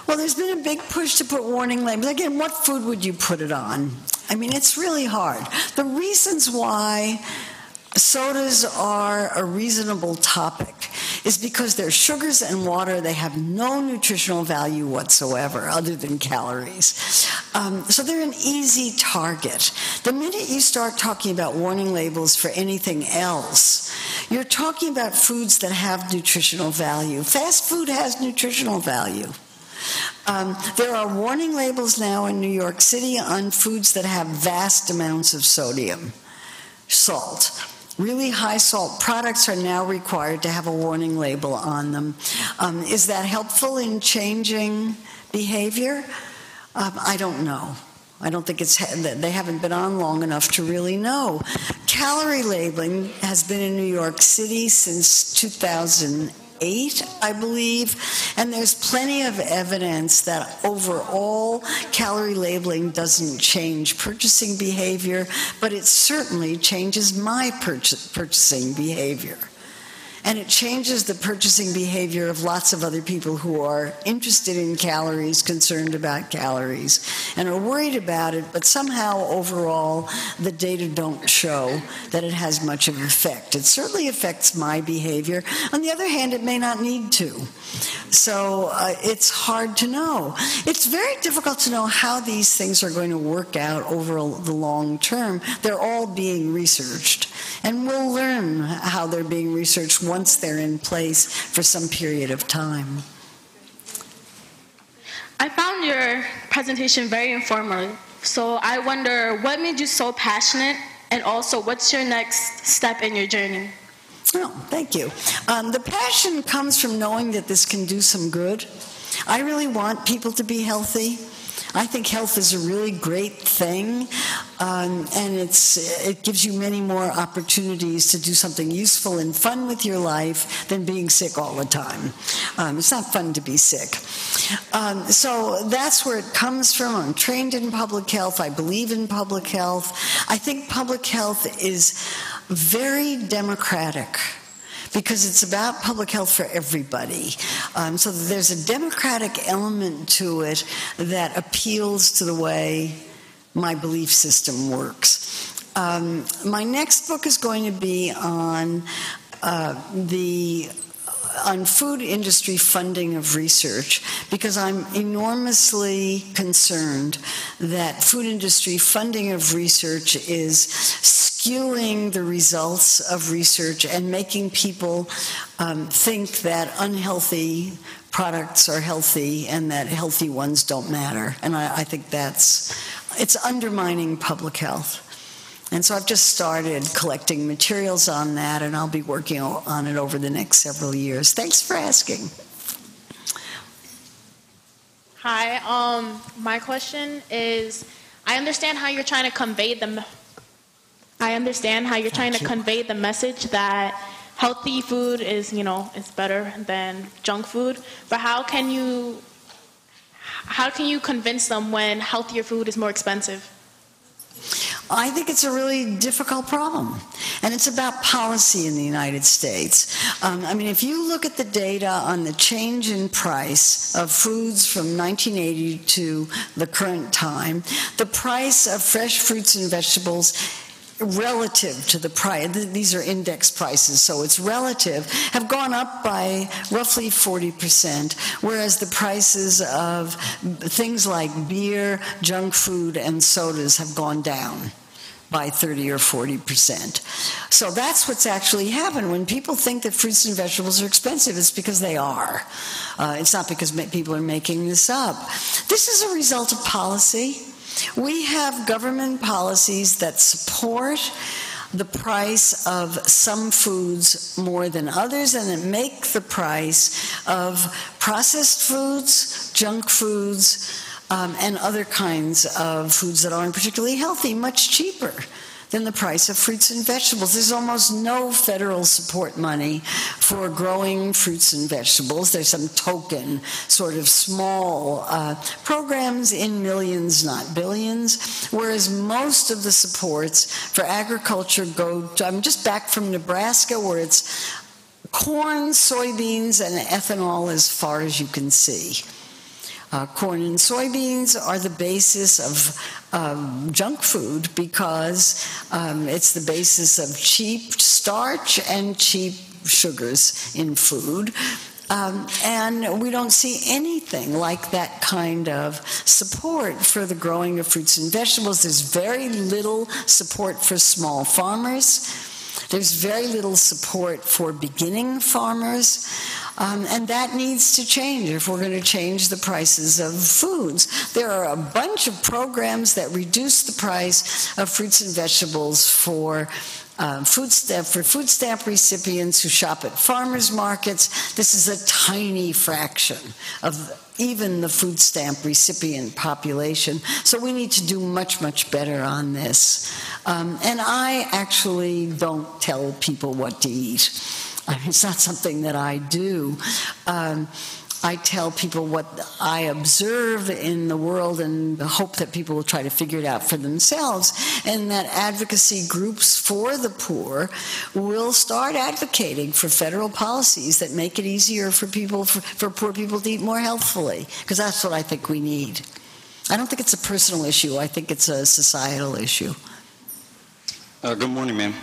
Well, there's been a big push to put warning labels. Again, what food would you put it on? I mean, it's really hard. The reasons why sodas are a reasonable topic is because they're sugars and water. They have no nutritional value whatsoever other than calories. Um, so they're an easy target. The minute you start talking about warning labels for anything else, you're talking about foods that have nutritional value. Fast food has nutritional value. Um, there are warning labels now in New York City on foods that have vast amounts of sodium, salt. Really high salt products are now required to have a warning label on them. Um, is that helpful in changing behavior? Um, I don't know. I don't think it's, they haven't been on long enough to really know. Calorie labeling has been in New York City since 2008 eight, I believe. And there's plenty of evidence that overall calorie labeling doesn't change purchasing behavior, but it certainly changes my purchasing behavior. And it changes the purchasing behavior of lots of other people who are interested in calories, concerned about calories, and are worried about it, but somehow overall the data don't show that it has much of an effect. It certainly affects my behavior. On the other hand, it may not need to. So uh, it's hard to know. It's very difficult to know how these things are going to work out over the long term. They're all being researched. And we'll learn how they're being researched once they're in place for some period of time. I found your presentation very informative. So I wonder what made you so passionate, and also what's your next step in your journey? Oh, thank you. Um, the passion comes from knowing that this can do some good. I really want people to be healthy. I think health is a really great thing, um, and it's it gives you many more opportunities to do something useful and fun with your life than being sick all the time. Um, it's not fun to be sick. Um, so that's where it comes from. I'm trained in public health. I believe in public health. I think public health is very democratic because it's about public health for everybody. Um, so there's a democratic element to it that appeals to the way my belief system works. Um, my next book is going to be on uh, the on food industry funding of research because I'm enormously concerned that food industry funding of research is skewing the results of research and making people um, think that unhealthy products are healthy and that healthy ones don't matter. And I, I think that's it's undermining public health. And so I've just started collecting materials on that, and I'll be working on it over the next several years. Thanks for asking. Hi, um, my question is I understand how you're trying to convey the I understand how you're trying to convey the message that healthy food is, you know, is better than junk food, but how can you how can you convince them when healthier food is more expensive? I think it's a really difficult problem. And it's about policy in the United States. Um, I mean, if you look at the data on the change in price of foods from 1980 to the current time, the price of fresh fruits and vegetables relative to the price, these are index prices, so it's relative, have gone up by roughly 40%, whereas the prices of things like beer, junk food, and sodas have gone down by 30 or 40 percent. So that's what's actually happened. When people think that fruits and vegetables are expensive, it's because they are. Uh, it's not because people are making this up. This is a result of policy. We have government policies that support the price of some foods more than others and that make the price of processed foods, junk foods, um, and other kinds of foods that aren't particularly healthy much cheaper than the price of fruits and vegetables. There's almost no federal support money for growing fruits and vegetables. There's some token, sort of small uh, programs in millions, not billions, whereas most of the supports for agriculture go to, I'm just back from Nebraska where it's corn, soybeans, and ethanol as far as you can see. Uh, corn and soybeans are the basis of um, junk food because um, it's the basis of cheap starch and cheap sugars in food. Um, and we don't see anything like that kind of support for the growing of fruits and vegetables. There's very little support for small farmers. There's very little support for beginning farmers. Um, and that needs to change if we're going to change the prices of foods. There are a bunch of programs that reduce the price of fruits and vegetables for um, food stamp, for food stamp recipients who shop at farmers markets. This is a tiny fraction of even the food stamp recipient population. So we need to do much, much better on this. Um, and I actually don't tell people what to eat. I mean, it's not something that I do. Um, I tell people what I observe in the world and hope that people will try to figure it out for themselves, and that advocacy groups for the poor will start advocating for federal policies that make it easier for people, for, for poor people to eat more healthfully, because that's what I think we need. I don't think it's a personal issue, I think it's a societal issue. Uh, good morning, ma'am.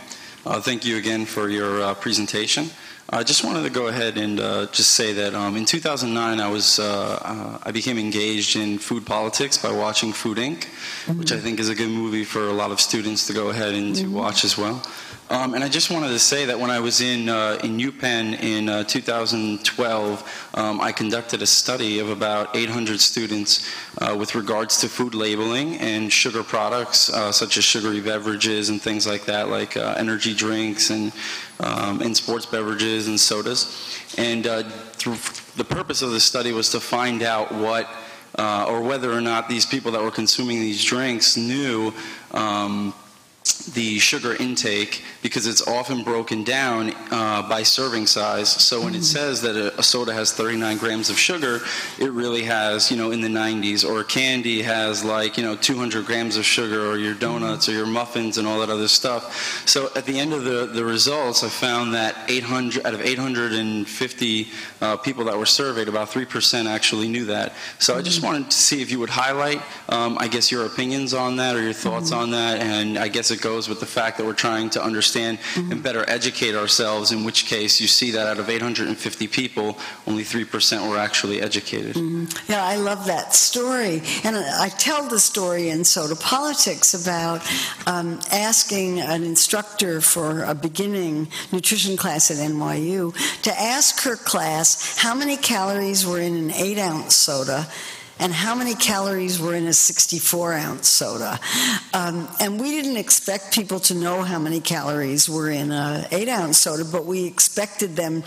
Uh, thank you again for your uh, presentation. I just wanted to go ahead and uh, just say that um, in 2009 I was uh, uh, I became engaged in food politics by watching Food Inc., mm-hmm. which I think is a good movie for a lot of students to go ahead and to mm-hmm. watch as well. Um, and I just wanted to say that when I was in uh, in UPenn in uh, 2012, um, I conducted a study of about 800 students uh, with regards to food labeling and sugar products, uh, such as sugary beverages and things like that, like uh, energy drinks and um, and sports beverages and sodas. And uh, through the purpose of the study was to find out what or whether or not these people that were consuming these drinks knew. Um, the sugar intake because it's often broken down uh, by serving size. So when it says that a, a soda has 39 grams of sugar, it really has, you know, in the 90s. Or candy has like, you know, 200 grams of sugar, or your donuts or your muffins and all that other stuff. So at the end of the, the results, I found that 800 out of 850 uh, people that were surveyed, about 3% actually knew that. So I just wanted to see if you would highlight, um, I guess, your opinions on that or your thoughts on that. And I guess it goes with the fact that we're trying to understand and better educate ourselves, in which case you see that out of 850 people, only 3% were actually educated. Yeah, I love that story. And I tell the story in Soda Politics about um, asking an instructor for a beginning nutrition class at NYU to ask her class how many calories were in an eight ounce soda and how many calories were in a 64 ounce soda. Um, and we didn't expect people to know how many calories were in a 8 ounce soda, but we expected them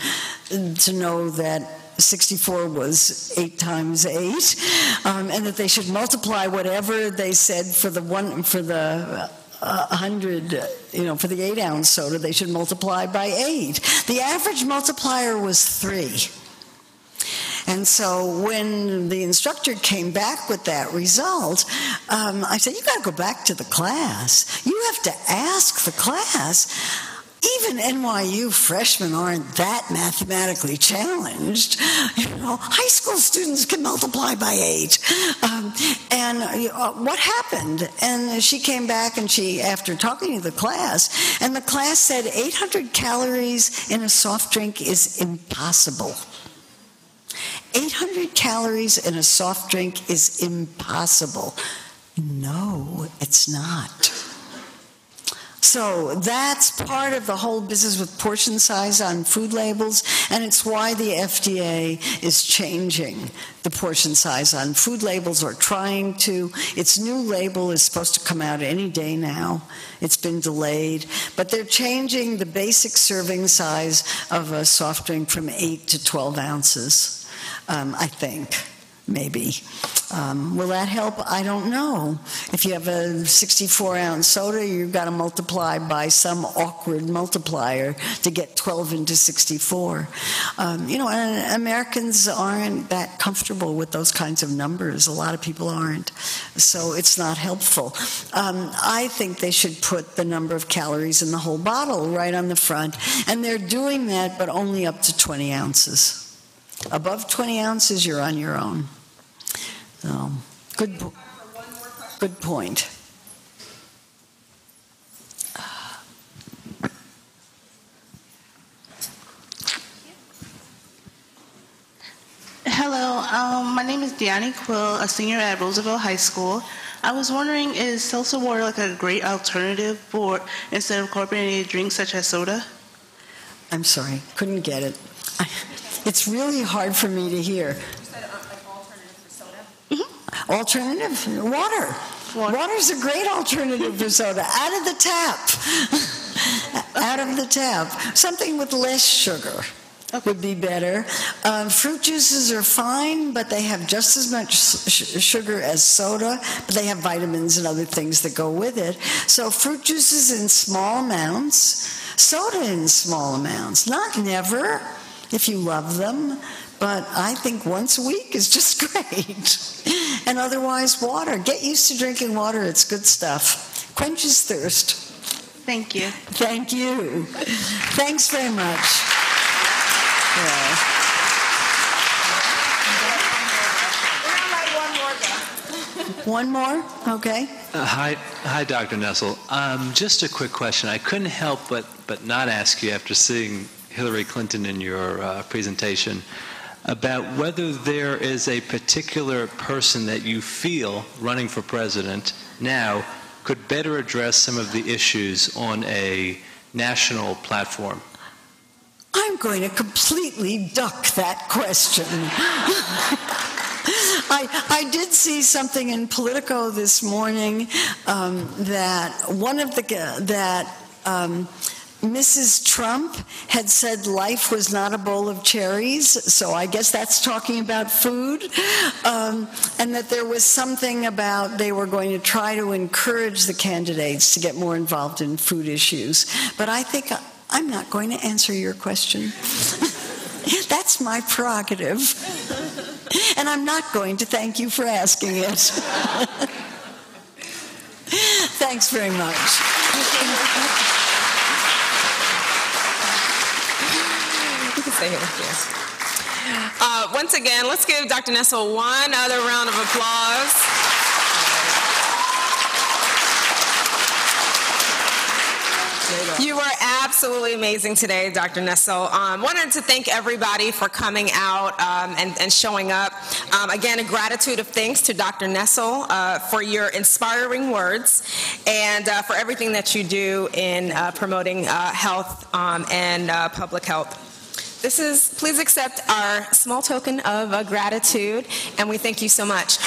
to know that 64 was 8 times 8, um, and that they should multiply whatever they said for the one for the uh, 100, you know, for the 8 ounce soda, they should multiply by 8. The average multiplier was 3. And so when the instructor came back with that result, um, I said, You got to go back to the class. You have to ask the class. Even NYU freshmen aren't that mathematically challenged. You know, high school students can multiply by eight. Um, and uh, what happened? And she came back and she, after talking to the class, and the class said 800 calories in a soft drink is impossible. 800 calories in a soft drink is impossible. No, it's not. So that's part of the whole business with portion size on food labels, and it's why the FDA is changing the portion size on food labels or trying to. Its new label is supposed to come out any day now. It's been delayed, but they're changing the basic serving size of a soft drink from 8 to 12 ounces, um, I think maybe. Um, will that help? I don't know. If you have a 64 ounce soda, you've got to multiply by some awkward multiplier to get 12 into 64. Um, you know, Americans aren't that comfortable with those kinds of numbers. A lot of people aren't. So it's not helpful. Um, I think they should put the number of calories in the whole bottle right on the front. And they're doing that, but only up to 20 ounces. Above 20 ounces, you're on your own. So, good, good point. Hello, um, my name is Deanne Quill, a senior at Roosevelt High School. I was wondering, is seltzer water like a great alternative for instead of carbonated drinks such as soda? I'm sorry, couldn't get it. I, it's really hard for me to hear. Alternative? Water. Water's a great alternative for soda. Out of the tap. Out of the tap. Something with less sugar would be better. Um, fruit juices are fine, but they have just as much sh- sugar as soda, but they have vitamins and other things that go with it. So, fruit juices in small amounts, soda in small amounts. Not never, if you love them, but I think once a week is just great. and otherwise, water. Get used to drinking water, it's good stuff. Quenches thirst. Thank you. Thank you. Thanks very much. Yeah. One more? Okay. Uh, hi, hi, Dr. Nestle. Um, just a quick question. I couldn't help but, but not ask you after seeing Hillary Clinton in your uh, presentation about whether there is a particular person that you feel running for president now could better address some of the issues on a national platform. I'm going to completely duck that question. I, I did see something in Politico this morning um, that one of the that um, Mrs. Trump had said life was not a bowl of cherries, so I guess that's talking about food. Um, and that there was something about they were going to try to encourage the candidates to get more involved in food issues. But I think I'm not going to answer your question. that's my prerogative. and I'm not going to thank you for asking it. Thanks very much. Stay here. Uh, once again, let's give Dr. Nestle one other round of applause. You were absolutely amazing today, Dr. Nestle. Um, wanted to thank everybody for coming out um, and, and, showing up. Um, again, a gratitude of thanks to Dr. Nestle uh, for your inspiring words and uh, for everything that you do in uh, promoting uh, health um, and uh, public health. This is, please accept our small token of uh, gratitude, and we thank you so much.